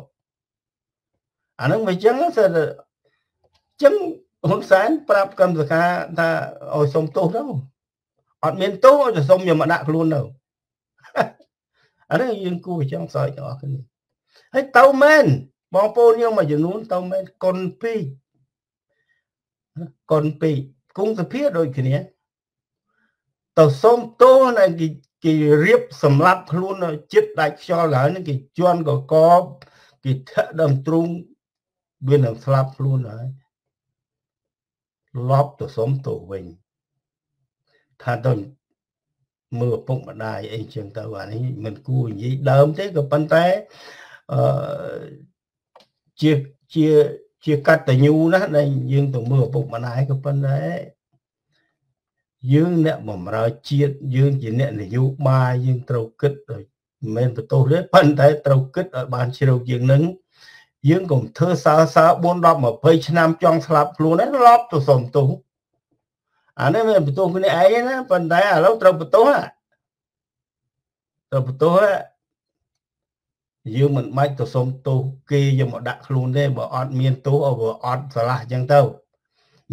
អាហ្នឹងវាចឹងទៅ ចឹងហ៊ុនសែនប្រាប់កម្មសខាថាឲ្យសុំទោសទៅអត់មានទោសឲ្យទៅសុំយកមកដាក់ខ្លួនទៅអានេះយើងគួរចង់សើចទាំងអស់គ្នាហើយទៅមែនបងប្អូនយើងមួយចំនួនទៅមែនកុនពីរកុនពីរគង់សភាដូចគ្នាទៅសុំទោសនៅគេគេរៀបសម្លាប់ខ្លួននៅចិត្តដាច់ខ្យល់ហើយនឹងគេជន់កកបគេធាក់ដើមទ្រូងវានឹងស្លាប់ខ្លួនហើយ លប់ទៅសុំទោសវិញថាទៅមើលឪពុកម្ដាយអីចឹងទៅអានេះមិនគួរនិយាយដើមទេក៏ប៉ុន្តែអឺជាជាជាកតញ្ញូណាដែលយើងទៅមើលឪពុកម្ដាយក៏ប៉ុន្តែយើងអ្នកបំរើជាតិយើងជាអ្នកនយោបាយយើងត្រូវគិតដោយមិនមែនបន្ទោសទេប៉ុន្តែត្រូវគិតឲ្យបានជ្រៅជាងនឹង យើងកុំធ្វើសើសើ4 10 20ឆ្នាំចង់ស្លាប់ខ្លួនហ្នឹងលប់ទៅសុំទោសអានេះមិនបន្ទោសគ្នាឯងណាប៉ុន្តែឥឡូវត្រូវបន្ទោសត្រូវបន្ទោសយើងមិនបាច់ទៅសុំទោសគេយកមកដាក់ខ្លួនទេបើអត់មានទោសបើអត់ឆ្លាស់អញ្ចឹងទៅ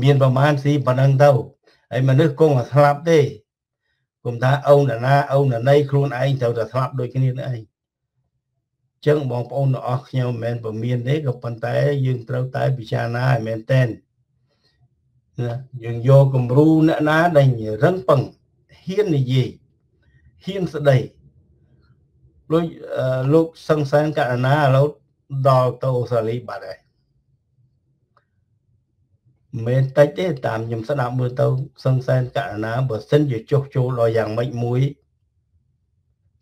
មានប្រមាណស៊ីប៉ុណ្ណឹងទៅហើយមនុស្សគង់តែស្លាប់ទេគុំថាអូនណាអូនណីខ្លួនឯងត្រូវតែស្លាប់ដូចគ្នានេះឯង ចឹងបងប្អូនទាំងអស់ខ្ញុំមិនមែនពមៀនទេក៏ប៉ុន្តែយើងត្រូវតែពិចារណាឲ្យមែនតែនណាយើងយកគំរូអ្នកណាដែលរឹងប៉ឹងហ៊ាននិយាយហ៊ានស្ដីលោកលោកសង្សានករណាឥឡូវដល់ទៅអូស្ត្រាលីបាត់ហើយមិនតិចទេតាមខ្ញុំស្ដាប់មើលទៅសង្សានករណាបើសិនជាចុះចូលដល់យ៉ាងម៉េចមួយ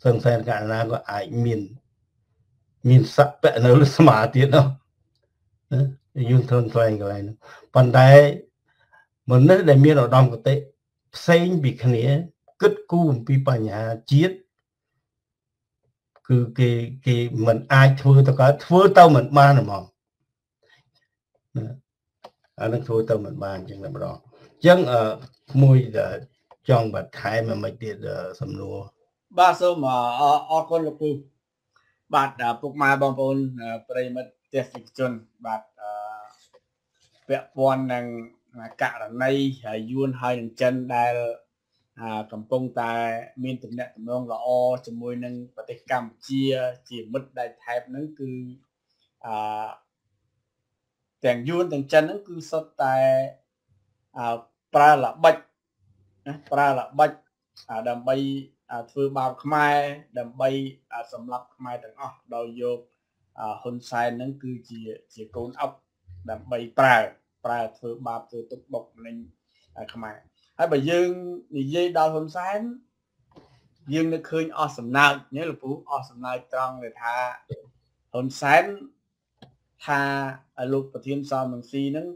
សង្សានករណាក៏អាចមាន មានស័កពៈនៅលើស្មាទៀតនោះយើងធ្វើថ្លែងកន្លែងនោះប៉ុន្តែមនុស្សដែលមានឧត្តមគតិផ្សេងពីគ្នា គិតគូរអំពីបញ្ហាជាតិគឺគេគេមិនអាចធ្វើទៅកើតធ្វើទៅមិនបានហ្មងអានឹងធ្វើទៅមិនបានអញ្ចឹងតែម្ដងអញ្ចឹងមួយចង់បន្ថែមមួយទៀតសំណួរបាទសូមអរគុណលោកពូ បាទពុកម៉ែបងប្អូនប្រិមិត្តទេសនិកជនបាទអឺពាក់ព័ន្ធនឹងករណីយួនហើយនឹងចិនដែលកំពុងតែមានទំនាក់ទំនងល្អជាមួយនឹងប្រទេសកម្ពុជាជាមិត្តដែលថែបហ្នឹងគឺអឺទាំងយួនទាំងចិនហ្នឹងគឺសុទ្ធតែអឺប្រើល្បិចណាប្រើល្បិចដើម្បី ធ្វើបាបខ្មែរដើម្បីសម្លាប់ខ្មែរទាំងអស់ដោយយកហ៊ុនសែនហ្នឹងគឺជាជាកូនអុកដើម្បីប្រើប្រើធ្វើបាបធ្វើទុកបុកនឹងខ្មែរហើយបើយើងនិយាយដល់ហ៊ុនសែនយើងនឹកឃើញអស់សំណើចនេះលោកពូអស់សំណើចត្រង់ដែលថាហ៊ុនសែនថាលោកប្រធានសំរងស៊ីនឹង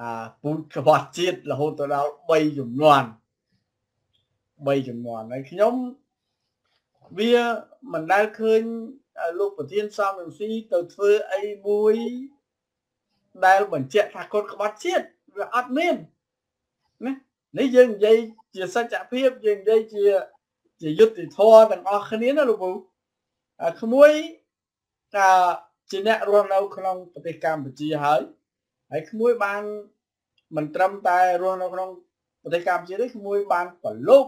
អាពូជក្បត់ជាតិរហូតដល់3ចំនួន 3ចំនួនហើយខ្ញុំវាមិនដែលឃើញលោកប្រធានសំរងស៊ីទៅធ្វើអីមួយដែលបញ្ជាក់ថាកូនក្បត់ជាតិវាអត់មានណានេះយើងនិយាយជាសច្ចភាពយើងនិយាយជាជាយុទ្ធធម៌ទាំងអស់គ្នាណាលោកពូក្មួយថាជាអ្នករស់នៅក្នុងប្រទេសកម្ពុជាហើយហើយក្មួយបានមិនត្រឹមតែរស់នៅក្នុងប្រទេសកម្ពុជាទេក្មួយបានប្រឡូក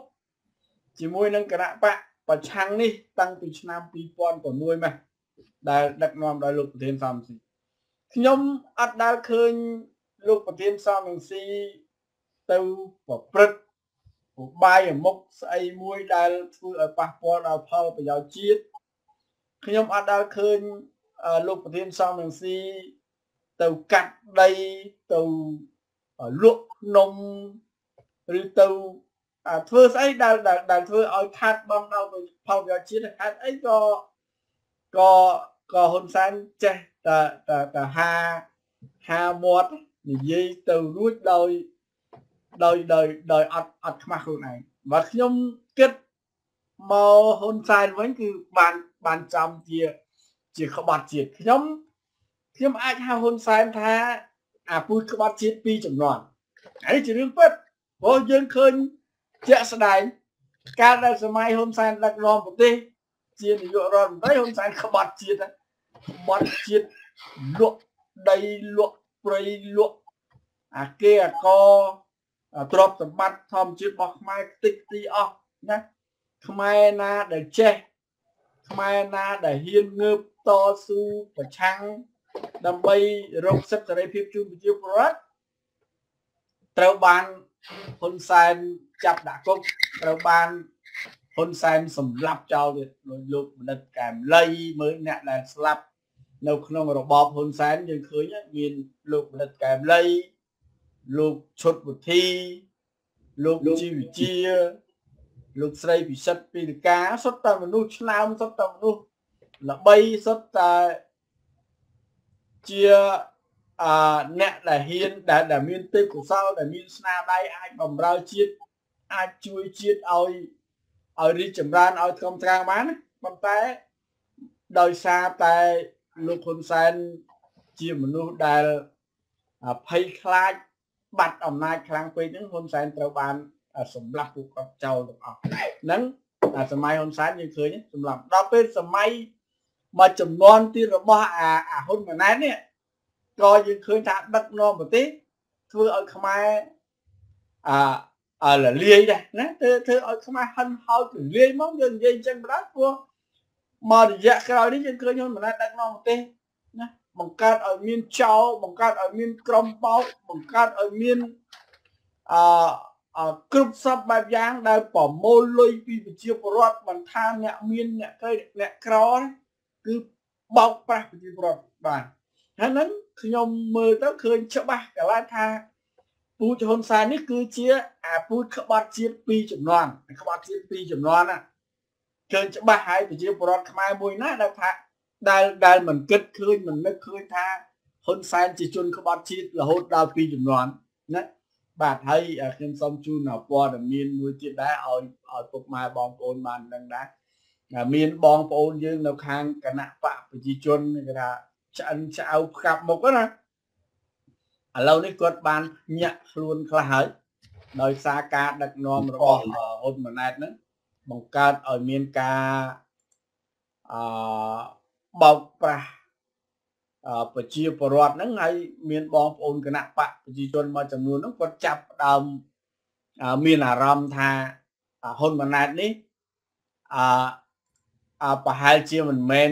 ជាមួយនឹងគណៈបកប្រឆាំងនេះតាំងពីឆ្នាំ2006មកដែលដឹកនាំដោយលោកប្រធានសំស៊ីខ្ញុំអត់ដែលឃើញលោកប្រធានសំស៊ីទៅប្រព្រឹត្តឧបាយអមុខស្អីមួយដែលធ្វើឲ្យប៉ះពាល់ដល់ផលប្រយោជន៍ជាតិខ្ញុំអត់ដែលឃើញលោកប្រធានសំនឹងស៊ីទៅកាត់ដីទៅលក់នំឬទៅ ធ្វើស្អីដែលដែលធ្វើឲ្យខាត់បងដល់ផលប្រយោជន៍ជាតិខាត់អីក៏ក៏ក៏ហ៊ុនសែនចេះតែតែហាហាមាត់និយាយទៅរួចដោយដោយដោយដោយអត់អត់ខ្មាស់ខ្លួនឯងបើខ្ញុំគិតមកហ៊ុនសែនវិញគឺបានបានចំជាជាក្បត់ជាតិខ្ញុំខ្ញុំអាចហៅហ៊ុនសែនថា អាពូជក្បត់ជាតិពីរចំនួនហើយជារឿងពិតព្រោះយើងឃើញ ជាក់ស្ដែងកាលដែលសម័យហ៊ុនសែនដឹកនាំប្រទេសជានាយករដ្ឋមន្ត្រីហ៊ុនសែនក្បត់ជាតិក្បត់ជាតិលក់ដីលក់ព្រៃលក់អាគេអកទ្រព្យសម្បត្តិធម្មជាតិរបស់ខ្មែរខ្ទេចខ្ទីអស់ណាខ្មែរណាដែលចេះខ្មែរណាដែលហ៊ានងើបតស៊ូប្រឆាំងដើម្បីរកសិទ្ធិសេរីភាពជូនប្រជាពលរដ្ឋត្រូវបានហ៊ុនសែន ចាប់ដាក់គុកត្រូវបានហ៊ុនសែនសម្លាប់ចោលទៀតដោយលោកបណ្ឌិតកែមលីមើលអ្នកដែលស្លាប់នៅក្នុងរបបហ៊ុនសែនយើងឃើញមានលោកបណ្ឌិតកែមលីលោកឈុតវុធីលោកជីវិជាលោកស្រីពិសិដ្ឋពីលកាសុទ្ធតែមនុស្សឆ្នើមសុទ្ធតែមនុស្សល្បីសុទ្ធតែជាអអ្នកដែលហ៊ានដែលដែលមានទេពកោសល្យដែលមានស្នាដៃអាចបំរើជាតិ អាចជួយជាតិឲ្យឲ្យរីកចម្រើនឲ្យធំត្រាងបានប៉ុន្តែដោយសារតែលោកហ៊ុនសែនជាមនុស្សដែលភ័យខ្លាចបាត់អំណាចខ្លាំងពេកហ្នឹងហ៊ុនសែនត្រូវបានសម្លាប់ពួកគាត់ចោលទាំងអស់ហ្នឹងសម័យហ៊ុនសែនយើងឃើញសម្លាប់ដល់ពេលសម័យមួយចំនួនទៀតរបស់អាអាហ៊ុនម៉ាណែតនេះក៏យើងឃើញថាដឹកនាំប្រទេសធ្វើឲ្យខ្មែរអា អាលលាយដែរណាធ្វើធ្វើឲ្យខ្មែរហិនហោចលលាយមកយើងនិយាយអញ្ចឹងបណ្ដាព្រោះមករយៈក្រោយនេះយើងឃើញហ៊ុនម៉ាណែតដឹកនាំប្រទេសណាបង្កើតឲ្យមានចោលបង្កើតឲ្យមានក្រុមបោកបង្កើតឲ្យមានអឺគ្រប់សពបែបយ៉ាងដែលប្រមូលលុយពីប្រជាពលរដ្ឋមិនថាអ្នកមានអ្នកក្រអ្នកក្រគឺបោកប្រាស់ប្រជាពលរដ្ឋបាទហើយហ្នឹងខ្ញុំមើលទៅឃើញច្បាស់កន្លងថា ពូជហ៊ុនសែននេះគឺជាអាពូជក្បត់ជាតិពីរចំនួនក្បត់ជាតិពីរចំនួនណាឃើញច្បាស់ហើយប្រជាពលរដ្ឋខ្មែរមួយណាដែលថាដែលដែលមិនគិតឃើញមិននឹកឃើញថាហ៊ុនសែនជាជនក្បត់ជាតិរហូតដល់ពីរចំនួនណាបាទហើយខ្ញុំសូមជូនព័ត៌មានមួយទៀតដែរឲ្យឲ្យពុកម៉ែបងប្អូនបានដឹងដែរមានបងប្អូនយើងនៅខាងគណៈបកប្រជាជនគេថាឆ្អិនឆ្អៅផ្កាប់មុខណា ឥឡូវនេះគាត់បានញាក់ខ្លួនខ្លះហើយដោយសារការដឹកនាំរបស់ហ៊ុនម៉ាណែតហ្នឹងបង្កើតឲ្យមានការអឺបោកប្រាស់អឺប្រជាពលរដ្ឋហ្នឹងហើយមានបងប្អូនគណៈបកប្រជាជនមួយចំនួនហ្នឹងគាត់ចាប់ដើមមានអារម្មណ៍ថាហ៊ុនម៉ាណែតនេះអឺប្រហែលជាមិនមែន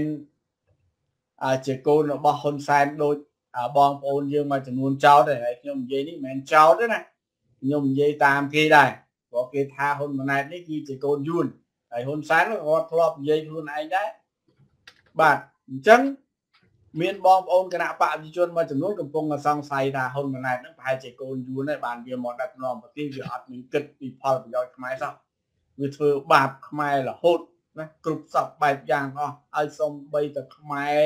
ជាកូនរបស់ហ៊ុនសែនដូច បងប្អូនយើងមួយចំនួនចោតទេហើយខ្ញុំនិយាយនេះមិនមែនចោតទេណាខ្ញុំនិយាយតាមគេដែរព្រោះគេថាហ៊ុនម៉ាណែតនេះគឺជាកូនយួនហើយហ៊ុនសែនគាត់ធ្លាប់និយាយខ្លួនឯងដែរបាទអញ្ចឹងមានបងប្អូនគណៈបកប្រជាជនមួយចំនួនកំពុងសង្ស័យថាហ៊ុនម៉ាណែតនឹងប្រហែលជាកូនយួនហើយបានវាមកដឹកនាំប្រទេសវាអត់មានគិតពីផលប្រយោជន៍ខ្មែរសោះវាធ្វើបាបខ្មែររហូតណាគ្រប់សពបែបយ៉ាងអស់ឲ្យសំបីតែខ្មែរ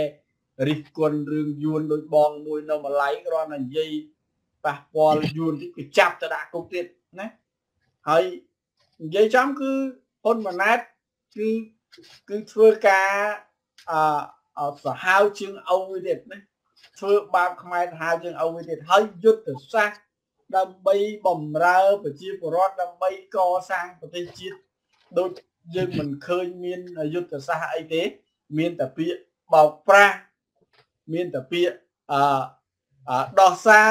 រិះគន់រឿងយួនដូចបងមួយនៅម្លៃគ្រាន់តែនិយាយប៉ះពាល់យួនទីគេចាប់ទៅដាក់គុកទៀតណាហើយនិយាយចំគឺហ៊ុនម៉ាណែតគឺគឺធ្វើការអឺសាហាវជាងអ៊ំមួយទៀតណាធ្វើបាបខ្មែរសាហាវជាងអ៊ំមួយទៀតហើយយុទ្ធសាស្ត្រដើម្បីបំរើប្រជាពលរដ្ឋដើម្បីកសាងប្រទេសជាតិដូចយើងមិនឃើញមានយុទ្ធសាស្ត្រអីទេ មានតែពាក្យបោកប្រាស់ មានតែពាក្យអឺដោះសារ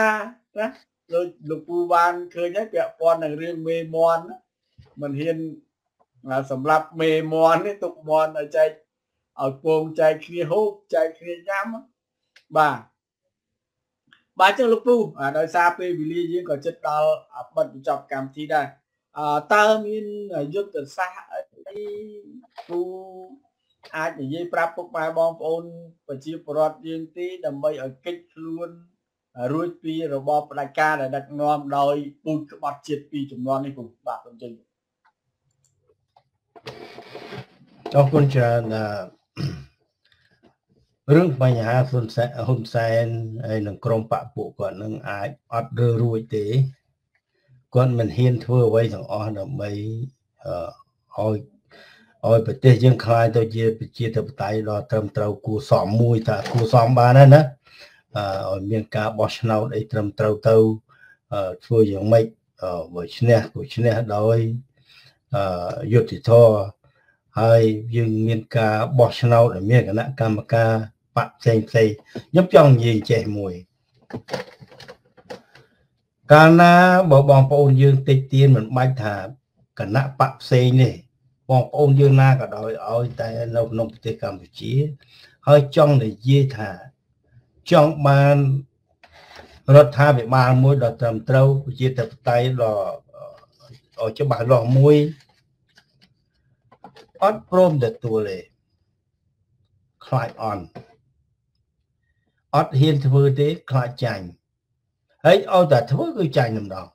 ណាលោកលោកពូបានឃើញហើយពាក់ព័ន្ធនឹងរឿងមេមន់មិនហ៊ានសម្រាប់មេមន់នេះទុកមន់ឲ្យចែកឲ្យពងចែកគ្នាហូបចែកគ្នាញ៉ាំបាទបាទចឹងលោកពូដោយសារពេលវេលាយើងក៏ជិតដល់បិទបញ្ចប់កម្មវិធីដែរអឺតើមានយុទ្ធសាស្ត្រអីពូ អាចនិយាយប្រាប់ពុកម៉ែបងប្អូនប្រជាពលរដ្ឋយើងទីដើម្បីឲ្យកិច្ចខ្លួនរួចពីរបបផ្ដាច់ការដែលដឹកនាំដោយពូជក្បត់ជាតិពីចំនួននេះពុកបាទសូមជើញអរគុណច្រើនរឿងបញ្ហាហ៊ុនសែនហ៊ុនសែនហើយនឹងក្រុមបពពួកគាត់នឹងអាចអត់រើរួចទេគាត់មិនហ៊ានធ្វើអ្វីទាំងអស់ដើម្បីឲ្យ ឲ្យប្រទេសយើងខ្លាយទៅជាប្រជាធិបតេយ្យដល់ត្រឹមត្រូវគួសមមួយថាគួសមបានហើយណាឲ្យមានការបោះឆ្នោតអីត្រឹមត្រូវទៅធ្វើយ៉ាងម៉េចបើឈ្នះគួឈ្នះដោយយុតិធធហើយយើងមានការបោះឆ្នោតឲ្យមានគណៈកម្មការបកផ្សេងផ្សេងខ្ញុំចង់និយាយចេះមួយកាលណាបើបងប្អូនយើងតិចទៀតមិនបាច់ថាគណៈបកផ្សេងនេះ បងប្អូនយើងណាក៏ដោយឲ្យតែនៅក្នុងប្រទេសកម្ពុជា ហើយចង់និយាយថាចង់បានរដ្ឋាភិបាលមួយដ៏ត្រឹមត្រូវប្រជាធិបតេយ្យដ៏ច្បាស់លាស់មួយអត់ព្រមទទួលទេខ្លាចអន់អត់ហ៊ានធ្វើទេខ្លាចចាញ់ហើយឲ្យតែធ្វើគឺចាញ់ម្ដង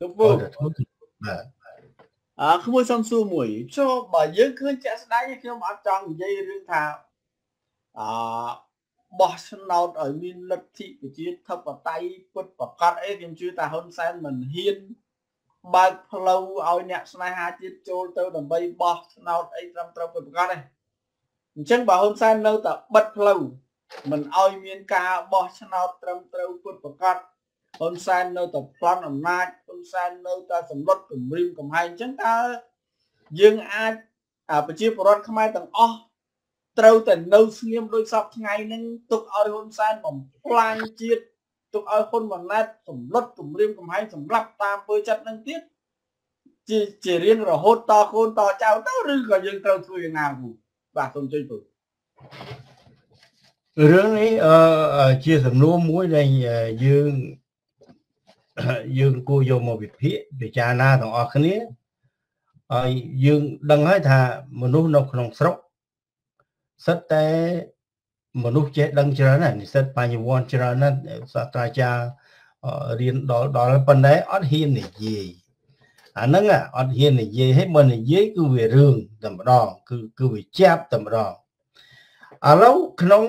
ទៅធ្វើបាទ អើក្មួយសំសួរមួយចូលបើយើងឃើញជាក់ស្ដែងខ្ញុំអត់ចង់និយាយរឿងថាអបោះឆ្នោតឲ្យមានលទ្ធិប្រជាធិបតេយ្យពុតប្រកាសអីខ្ញុំជឿថាហ៊ុនសែនមិនហ៊ានបើកផ្លូវឲ្យអ្នកស្នេហាជាតិចូលទៅដើម្បីបោះឆ្នោតអីត្រឹមត្រូវពិតប្រាកដទេអញ្ចឹងបើហ៊ុនសែននៅតែបិទផ្លូវមិនឲ្យមានការបោះឆ្នោតត្រឹមត្រូវពិតប្រាកដ ហ៊ុនសែននៅតែប្លន់អំណាចហ៊ុនសែននៅតែសម្លុតគម្រាមកំហែងអញ្ចឹងតើយើងអាចប្រជាពលរដ្ឋខ្មែរទាំងអស់ត្រូវតែនៅស្ងៀមដោយសពថ្ងៃហ្នឹងទុកឲ្យហ៊ុនសែនបំផ្លាញជាតិទុកឲ្យហ៊ុនម៉ាណែតសម្លុតគម្រាមកំហែងសម្រាប់តាមពើចិត្តនឹងទៀតជាជារៀងរហូតតកូនតចៅទៅឬក៏យើងត្រូវធ្វើយ៉ាងណាគូបាទសូមជួយពើរឿងនេះអឺជាសំណួរមួយដែលយើង យើងគួរយកមកវិភាគពិចារណាទាំងអស់គ្នាហើយយើងដឹងហើយថាមនុស្សនៅក្នុងស្រុកសិតតែមនុស្សចេះដឹងច្រើនណាស់និស្សិតបញ្ញវន្តច្រើនណាស់សាស្ត្រាចារ្យរៀនដល់ដល់ប៉ុន្តែអត់ហ៊ាននិយាយអាហ្នឹងអត់ហ៊ាននិយាយហើយបើនិយាយគឺវារឿងតែម្ដងគឺគឺវាចាប់តែម្ដងឥឡូវក្នុង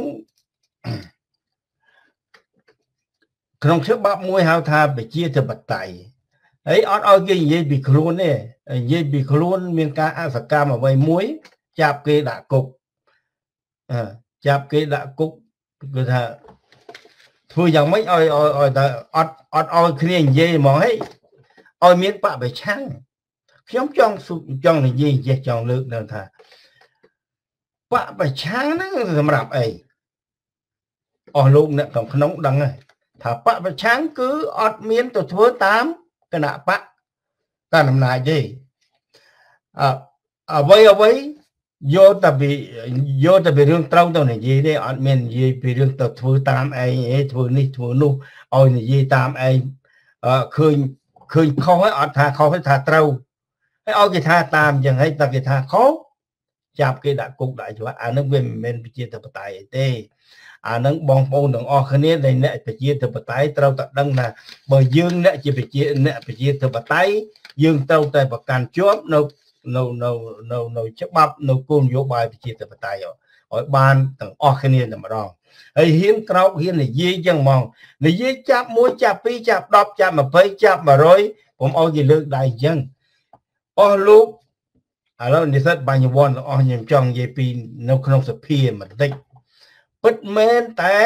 ក្នុងច្បាប់មួយហៅថាប្រជាធិបតេយ្យហើយអត់ឲ្យគេនិយាយពីខ្លួនទេនិយាយពីខ្លួនមានការអសកម្មអ្វីមួយ ចាប់គេដាក់គុកចាប់គេដាក់គុកគឺថាធ្វើយ៉ាងម៉េចឲ្យឲ្យតែអត់អត់ឲ្យគ្នានិយាយហ្មងហីឲ្យមានបបិឆាំងខ្ញុំចង់ចង់និយាយចេះចង់លើកនៅថាបបកប្រឆាំងហ្នឹងសម្រាប់អីអស់លោកអ្នកក្នុងក្នុងដឹងហើយ ថាបកប្រឆាំងគឺអត់មានទៅធ្វើតាមគណៈបកកាន់អំណាចទេអអ្វីអ្វីយកតែពីយកតែពីរឿងត្រូវទៅនិយាយទេអត់មាននិយាយពីរឿងទៅធ្វើតាមឯងឯងធ្វើនេះធ្វើនោះឲ្យនិយាយតាមឯងឃើញឃើញខុសហើយអត់ថាខុសទេថាត្រូវហើយឲ្យគេថាតាមអញ្ចឹងហើយតែគេថាខុស ចាប់គេដាក់គុកដាក់ច្បាប់អានឹងវាមិនមែនប្រជាធិបតេយ្យទេអានឹងបងប្អូនទាំងអស់គ្នាដែលអ្នកប្រជាធិបតេយ្យត្រូវតែដឹងថាបើយើងអ្នកជាប្រជាអ្នកប្រជាធិបតេយ្យយើងត្រូវតែប្រកាន់ជាប់នៅនៅនៅនៅនៅច្បាប់នៅគោលនយោបាយប្រជាធិបតេយ្យឲ្យបានទាំងអស់គ្នាតែម្ដងហើយហ៊ានក្រោកហ៊ាននិយាយចឹងហ្មងនិយាយចាប់1ចាប់2ចាប់10ចាប់20ចាប់100ผมឲ្យគេលើកដៃចឹងអស់លោក ឥឡូវនិស្សិតបញ្ញវន្តទាំងអស់ខ្ញុំចង់និយាយពីនៅក្នុងសភាបន្តិចពិតមែនតែ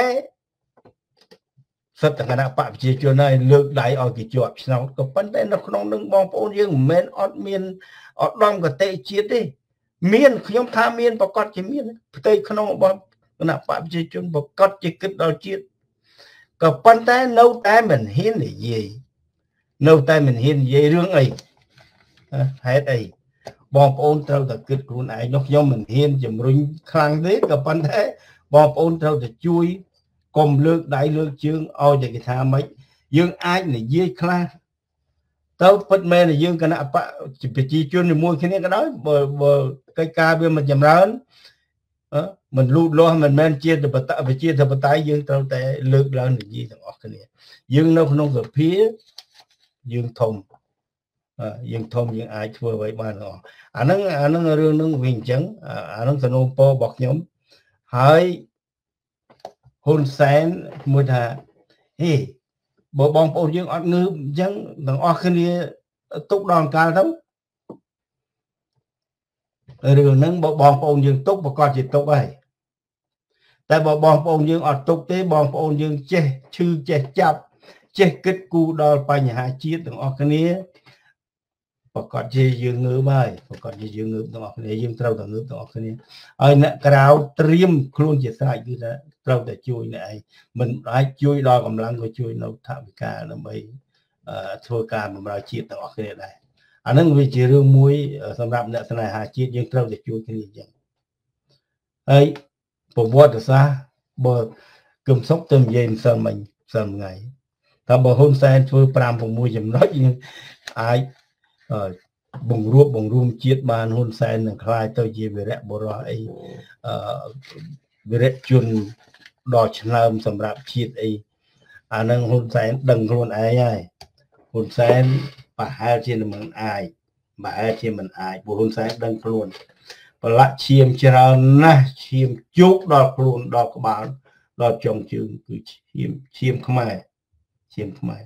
សិទ្ធិគណៈបកប្រជាជនហើយលើកដៃឲ្យគេជាប់ឆ្នោតក៏ប៉ុន្តែនៅក្នុងនឹងបងប្អូនយើងមិនមែនអត់មានអត់ដំកតេជាតិទេមានខ្ញុំថាមានប្រកាសជាមានផ្ទៃក្នុងរបស់គណៈបកប្រជាជនប្រកាសជាគិតដល់ជាតិក៏ប៉ុន្តែនៅតែមិនហ៊ាននិយាយនៅតែមិនហ៊ាននិយាយរឿងអីហេតុអី បងប្អូនត្រូវតែគិតខ្លួនឯងនោះខ្ញុំមិនហ៊ានជំរុញខ្លាំងទេក៏ប៉ុន្តែបងប្អូនត្រូវតែជួយកុំលើកដៃលើកជើងឲ្យតែគេថាម៉េចយើងអាចនិយាយខ្លះទៅពិតមែនយើងគណៈបកប្រជាជនជាមួយគ្នាក៏ដោយបើបើកិច្ចការវាមិនចម្រើនមិនលូតលាស់មិនមែនជាបតប្រជាធិបតេយ្យយើងត្រូវតែលើកឡើងនិយាយទាំងអស់គ្នា យើងនៅក្នុងសភាយើងធំ យើងធំយើងអាចធ្វើអ្វីបានទាំងអស់អាហ្នឹងអាហ្នឹងរឿងហ្នឹងវិញអញ្ចឹងអាហ្នឹងសំណូមពររបស់ខ្ញុំហើយហ៊ុនសែនមួយថាហេបើបងប្អូនយើងអត់ងើបអញ្ចឹងទាំងអស់គ្នាទុកដល់កាលទៅរឿងហ្នឹងបើបងប្អូនយើងទុកប្រកាសជាទុកហើយតែបើបងប្អូនយើងអត់ទុកទេបងប្អូនយើងចេះឈឺចេះចាប់ចេះគិតគូរដល់បញ្ហាជាតិទាំងអស់គ្នា ប្រកាសជាយើងងើបហើយប្រកាសជាយើងងើបទាំងអស់គ្នាយើងត្រូវតែងើបទាំងអស់គ្នាហើយអ្នកក្រៅត្រៀមខ្លួនជាស្រេចគឺថាត្រូវតែជួយអ្នកឯងមិនអាចជួយដល់កម្លាំងក៏ជួយនៅថវិកាដើម្បីធ្វើការបម្រើជាតិទាំងអស់គ្នាដែរអានឹងវាជារឿងមួយសម្រាប់អ្នកស្នេហាជាតិយើងត្រូវតែជួយគ្នាអញ្ចឹងហើយប្រវត្តិសាស្ត្របើគឹមសុកទៅនិយាយមិនសិនមិញសិនថ្ងៃតែបើហ៊ុនសែនធ្វើ5 6ចំណុចយើងអាច បង្រួបបង្រួមជាតិបានហ៊ុនសែននឹងខ្លាយទៅជាវីរៈបុរសអីអឺវីរៈជនដ៏ឆ្នើមសម្រាប់ជាតិអីអានឹងហ៊ុនសែនដឹងខ្លួនឯងហើយហ៊ុនសែនប្រហែលជាមិនអាចប្រហែលជាមិនអាចព្រោះហ៊ុនសែនដឹងខ្លួនប្រឡាក់ឈាមច្រើនណាស់ឈាមជោកដល់ខ្លួនដល់ក្បាលដល់ចុងជើងគឺឈាមឈាមខ្មែរឈាមខ្មែរ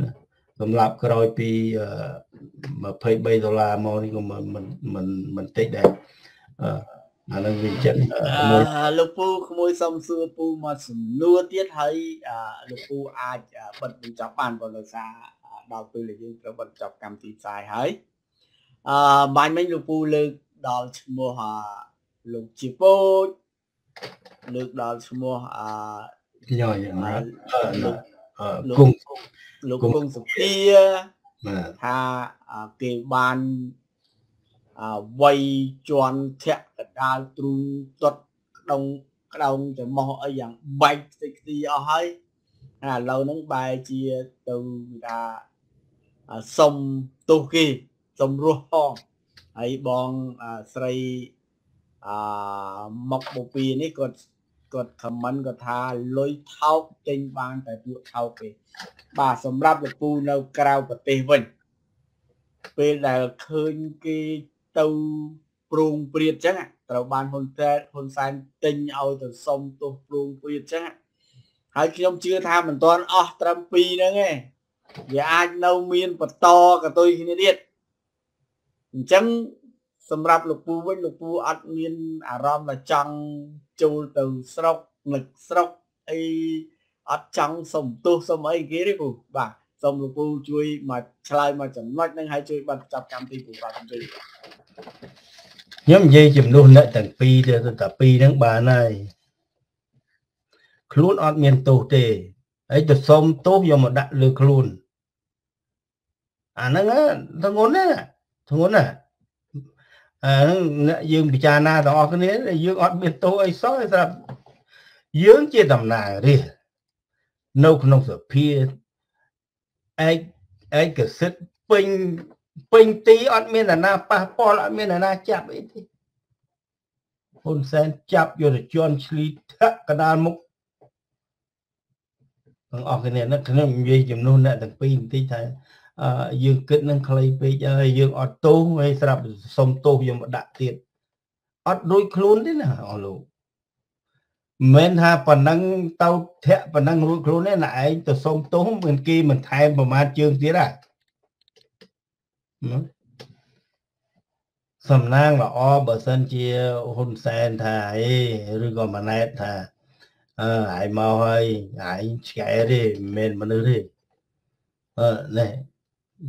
ណា សម្រាប់ក្រោយពី23ដុល្លារមកនេះក៏មិនមិនមិនមិនតិចដែរអានឹងវាចិត្តលោកពូក្មួយសុំសួរពូមកសំណួរទៀតហើយលោកពូអាចបិទបញ្ចប់បានបើដោយសារដល់ពេលដែលយើងត្រូវបិទចប់កម្មវិធីផ្សាយហើយអឺបាញ់មិញលោកពូលើកដល់ឈ្មោះលោកជាពូចលើកដល់ឈ្មោះអឺញ៉យលោកលោក លោកគង់សុភាថាគេបានវ័យជន់ធាក់កដាលទ្រូងទាត់ក្តងក្តោងច្រមុះអីយ៉ាងបែកខ្ទេចខ្ទីអស់ហើយឥឡូវហ្នឹងបែរជាទៅថាសុំទោសគេសុំរស់ផងហើយបងស្រីអមកបពីនេះគាត់ គាត់ខមមិនគាត់ថាលុយថោកចេញបានតែពួកថោកទេបាទសម្រាប់លោកពូនៅក្រៅប្រទេសវិញពេលដែលឃើញគេទៅប្រងព្រាតចឹងត្រូវបានហ៊ុនសែនហ៊ុនសែនទិញឲ្យទៅសុំទោសប្រងព្រាតចឹងហើយខ្ញុំជឿថាមិនទាន់អស់ត្រឹម2ហ្នឹងទេវាអាចនៅមានបន្តកតុយគ្នាទៀតអញ្ចឹងសម្រាប់លោកពូវិញលោកពូអត់មានអារម្មណ៍ថាចង់ ចូលទៅស្រុកនឹកស្រុកអីអត់ចង់សុំទោសសុំអីគេទេពូបាទសូមលោកពូជួយមកឆ្លើយមកចំណុចហ្នឹងហើយជួយបတ်ចាប់កម្មវិធីពូបាទជម្រាបខ្ញុំនិយាយចំនួនអ្នកទាំងពីរទៅតែពីរហ្នឹងបានហើយខ្លួនអត់មានទោសទេហើយទៅសុំទោសយកមកដាក់លើខ្លួនអាហ្នឹងធ្ងន់ណាធ្ងន់ណា អាហ្នឹងអ្នកយើងពិចារណាទាំងអស់គ្នាយើងអត់មានទោសអីសោះសម្រាប់យើងជាតំណាងរាស្ត្រនៅក្នុងសភាឯកឯកសិទ្ធិពេញពេញទីអត់មានអាណាប៉ះពាល់អត់មានអាណាចាប់អីទេហ៊ុនសែនចាប់យុទ្ធជនឆ្លីធាក់កដាលមុខទាំងអស់គ្នានេះខ្ញុំនិយាយចំនួនអ្នកទាំងពីរបន្តិចថាអឺ យើងគិតនឹងខ្លីពេកហើយយើងអត់ទោសហើយស្រាប់សុំទោសយើងមកដាក់ទៀតអត់ដូចខ្លួនទេណាអស់លោកមិនថាប៉ុណ្ណឹងទៅធាក់ប៉ុណ្ណឹងរួចខ្លួនទេណាឯងទៅសុំទោសមិនគេមិនថែមប្រមាថជើងទៀតហ่ะសំណាងល្អបើសិនជាហ៊ុនសែនថាអីឬក៏ម៉ាណែតថាអឺហើយមកហើយហើយឆ្កែទេមិនមែនមនុស្សទេអឺនេះ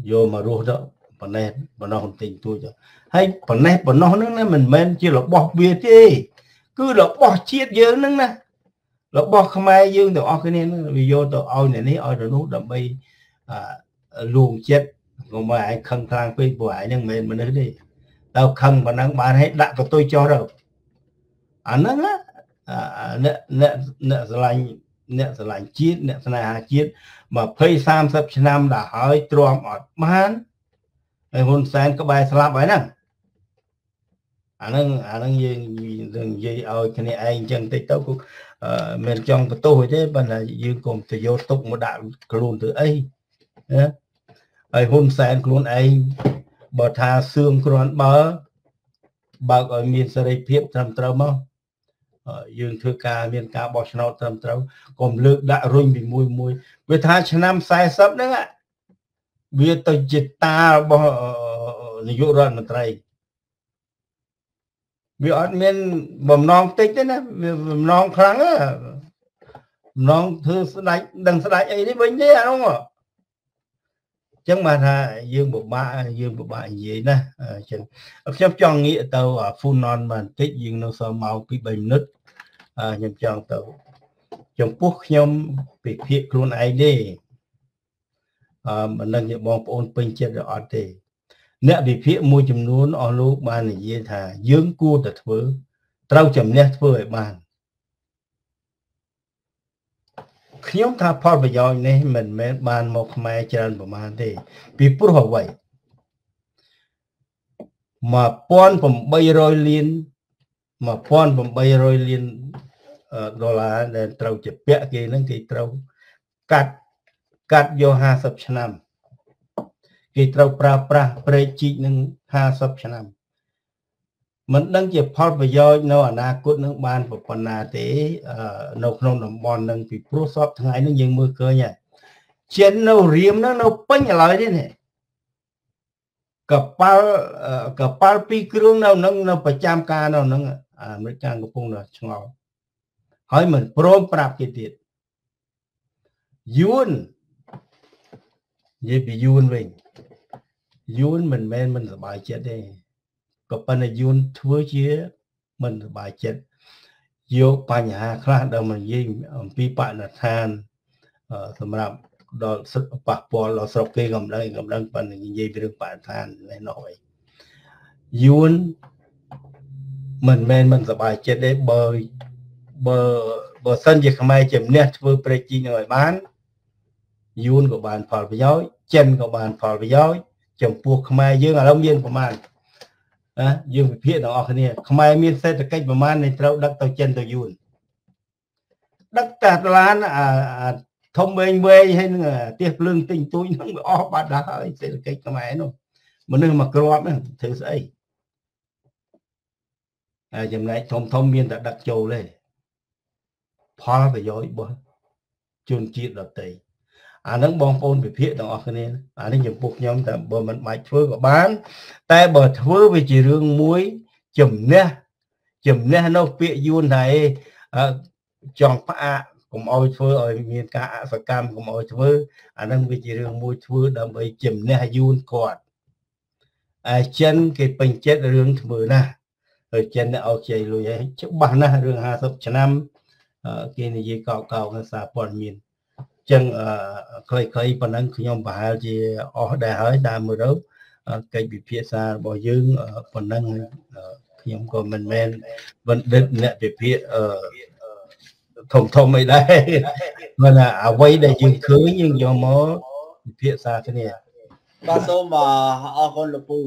យកមករស់ទៅប៉ុណ្ណេះប៉ុណ្ណោះបន្តិចទួចហើយប៉ុណ្ណេះប៉ុណ្ណោះហ្នឹងណាមិនមែនជារបស់វាទេគឺរបស់ជាតិយើងហ្នឹងណារបស់ខ្មែរយើងទាំងអស់គ្នាហ្នឹងវាយកទៅឲ្យអ្នកនេះឲ្យទៅនោះដើម្បីលួងចិត្តកុំឲ្យឯងខឹងខ្លាំងពេកព្រោះឯងហ្នឹងមិនមែនមនុស្សទេទៅខឹងប៉ុណ្ណឹងបានឲ្យដាក់កតុយចោលទៅអាហ្នឹងណាអ្នកអ្នកអ្នកស្រឡាញ់ អ្នកស្រឡាញ់ជាតិអ្នកស្នេហាជាតិ20 30ឆ្នាំដល់ហើយទ្រាំអត់បានហើយហ៊ុនសែនក្បែរស្លាប់ហើយហ្នឹងអាហ្នឹងអាហ្នឹងយើងយើងនិយាយឲ្យគ្នាឯងអញ្ចឹងតិចទៅគឺមិនចង់បន្ទោសទេប៉ុន្តែយើងកុំទៅយកទុកមកដាក់ខ្លួនទៅអីណាហើយហ៊ុនសែនខ្លួនឯងបើថាសឿងគ្រាន់បើបើកឲ្យមានសេរីភាពត្រឹមត្រូវមក យើងធ្វើការមានការបោះឆ្នោតត្រឹមត្រូវកុំលើកដាក់រុញពីមួយមួយវាថាឆ្នាំ40ហ្នឹងវាទៅជាតារបស់នាយករដ្ឋមន្ត្រីវាអត់មានបំណងតិចទេណាវាបំណងខ្លាំងណាបំណងធ្វើស្ដាច់ដឹងស្ដាច់អីនេះវិញទេអានោះចឹងបានថាយើងពិបាកយើងពិបាកនិយាយណាអញ្ចឹងខ្ញុំចង់ងាកទៅ full on បន្តិចយើងនៅសល់ម៉ោងពី3មិនិត ខ្ញុំចង់ទៅ ចំពោះខ្ញុំពិភាកខ្លួនឯងទេអឺមិនដឹងជាបងប្អូនពេញចិត្តឬអត់ទេអ្នកវិភាគមួយចំនួនអស់លោកបាននិយាយថា យើងគួរតែធ្វើ ត្រូវជំនះធ្វើឲ្យបានខ្ញុំថាផលប្រយោជន៍នេះមិនមែនបានមកខ្មែរច្រើនប្រមាណទេ ពីព្រោះអ្វី1800លាន1800លាន ដុល្លារដែលត្រូវជាពាក់គេហ្នឹងគេត្រូវកាត់កាត់យក50ឆ្នាំ គេត្រូវប្រើប្រាស់ប្រេកជីកនឹង50ឆ្នាំមិនដឹងជាផលប្រយោជន៍នៅអនាគតនឹងបានប៉ុណ្ណាទេនៅក្នុងតំបន់នឹងពីព្រោះសពថ្ងៃនឹងយើងមើលឃើញហើយចិននៅរៀមនឹងនៅពេញឥឡូវនេះនេះកប៉ាល់កប៉ាល់ពីរគ្រឿងនៅនឹងនៅប្រចាំការនៅនឹងអាមេរិកកំពុងតែឆ្ងល់ ហើយមិនព្រមប្រាប់គេទៀតយួននិយាយពីយួនវិញយួនមិនមែនមិនសบายចិត្តទេក៏ប៉ុន្តែយួនធ្វើជាមិនសบายចិត្តយកបញ្ហាខ្លះដែលមកនិយាយអំពីបរិស្ថានសម្រាប់ដល់សិទ្ធិប៉ះពាល់ដល់ស្រុកគេកំដៅកំដៅប៉ុន្តែនិយាយពីរឿងបរិស្ថាននេះនោះអីយួនមិនមែនមិនសบายចិត្តទេបើ បើបើសិនជាខ្មែរជំនះធ្វើប្រេជីនឹងឲ្យបានយួនក៏បានផលប្រយោជន៍ចិនក៏បានផលប្រយោជន៍ចំពោះខ្មែរយើងឥឡូវមានប្រមាណណាយើងវិភាគទាំងអស់គ្នាខ្មែរមានសេដ្ឋកិច្ចប្រមាណនៃត្រូវដឹកទៅចិនទៅយួនដឹកតាតឡានអាធំវែងវែងហើយនឹងទៀសភ្លើងទិញទួយហ្នឹងវាអស់បាត់ដល់ហើយសេដ្ឋកិច្ចខ្មែរនោះមនុស្សមកគ្រាប់ហ្នឹងធ្វើស្អីហើយចំណែកធំធំមានតែដឹកចូលទេ ផលប្រយោជន៍របស់ជនជាតិដទៃអានឹងបងប្អូនវិភាគទាំងអស់គ្នាអានេះចំពោះខ្ញុំតែបើមិនបាច់ធ្វើក៏បាន តែបើធ្វើវាជារឿងមួយជំនះជំនះនៅពាក្យយួនថាអីចង់ផ្អាកកុំអោយធ្វើឲ្យមានការអសកម្មកុំអោយធ្វើអានឹងវាជារឿងមួយធ្វើដើម្បីជំនះយួនគាត់ឯចិនគេពេញចិត្តរឿងធ្វើណាស់ហើយចិនអ្នកអោជ័យលុយហើយច្បាស់ណាស់រឿង50ឆ្នាំ គេនិយាយកោកោក្នុងសារព័ត៌មានចឹងខ្លីៗប៉ុណ្ណឹងខ្ញុំប្រហែលជាអស់ដែរហើយតាមមើលទៅកិច្ចពិភាក្សារបស់យើងប៉ុណ្ណឹងខ្ញុំក៏មិនមែនបណ្ឌិតអ្នកពិភាក្សាធំធំអីដែរមិនអ្វីដែលយើងឃើញយើងយកមកពិភាក្សាគ្នាបាទសូមអរគុណលោកពូ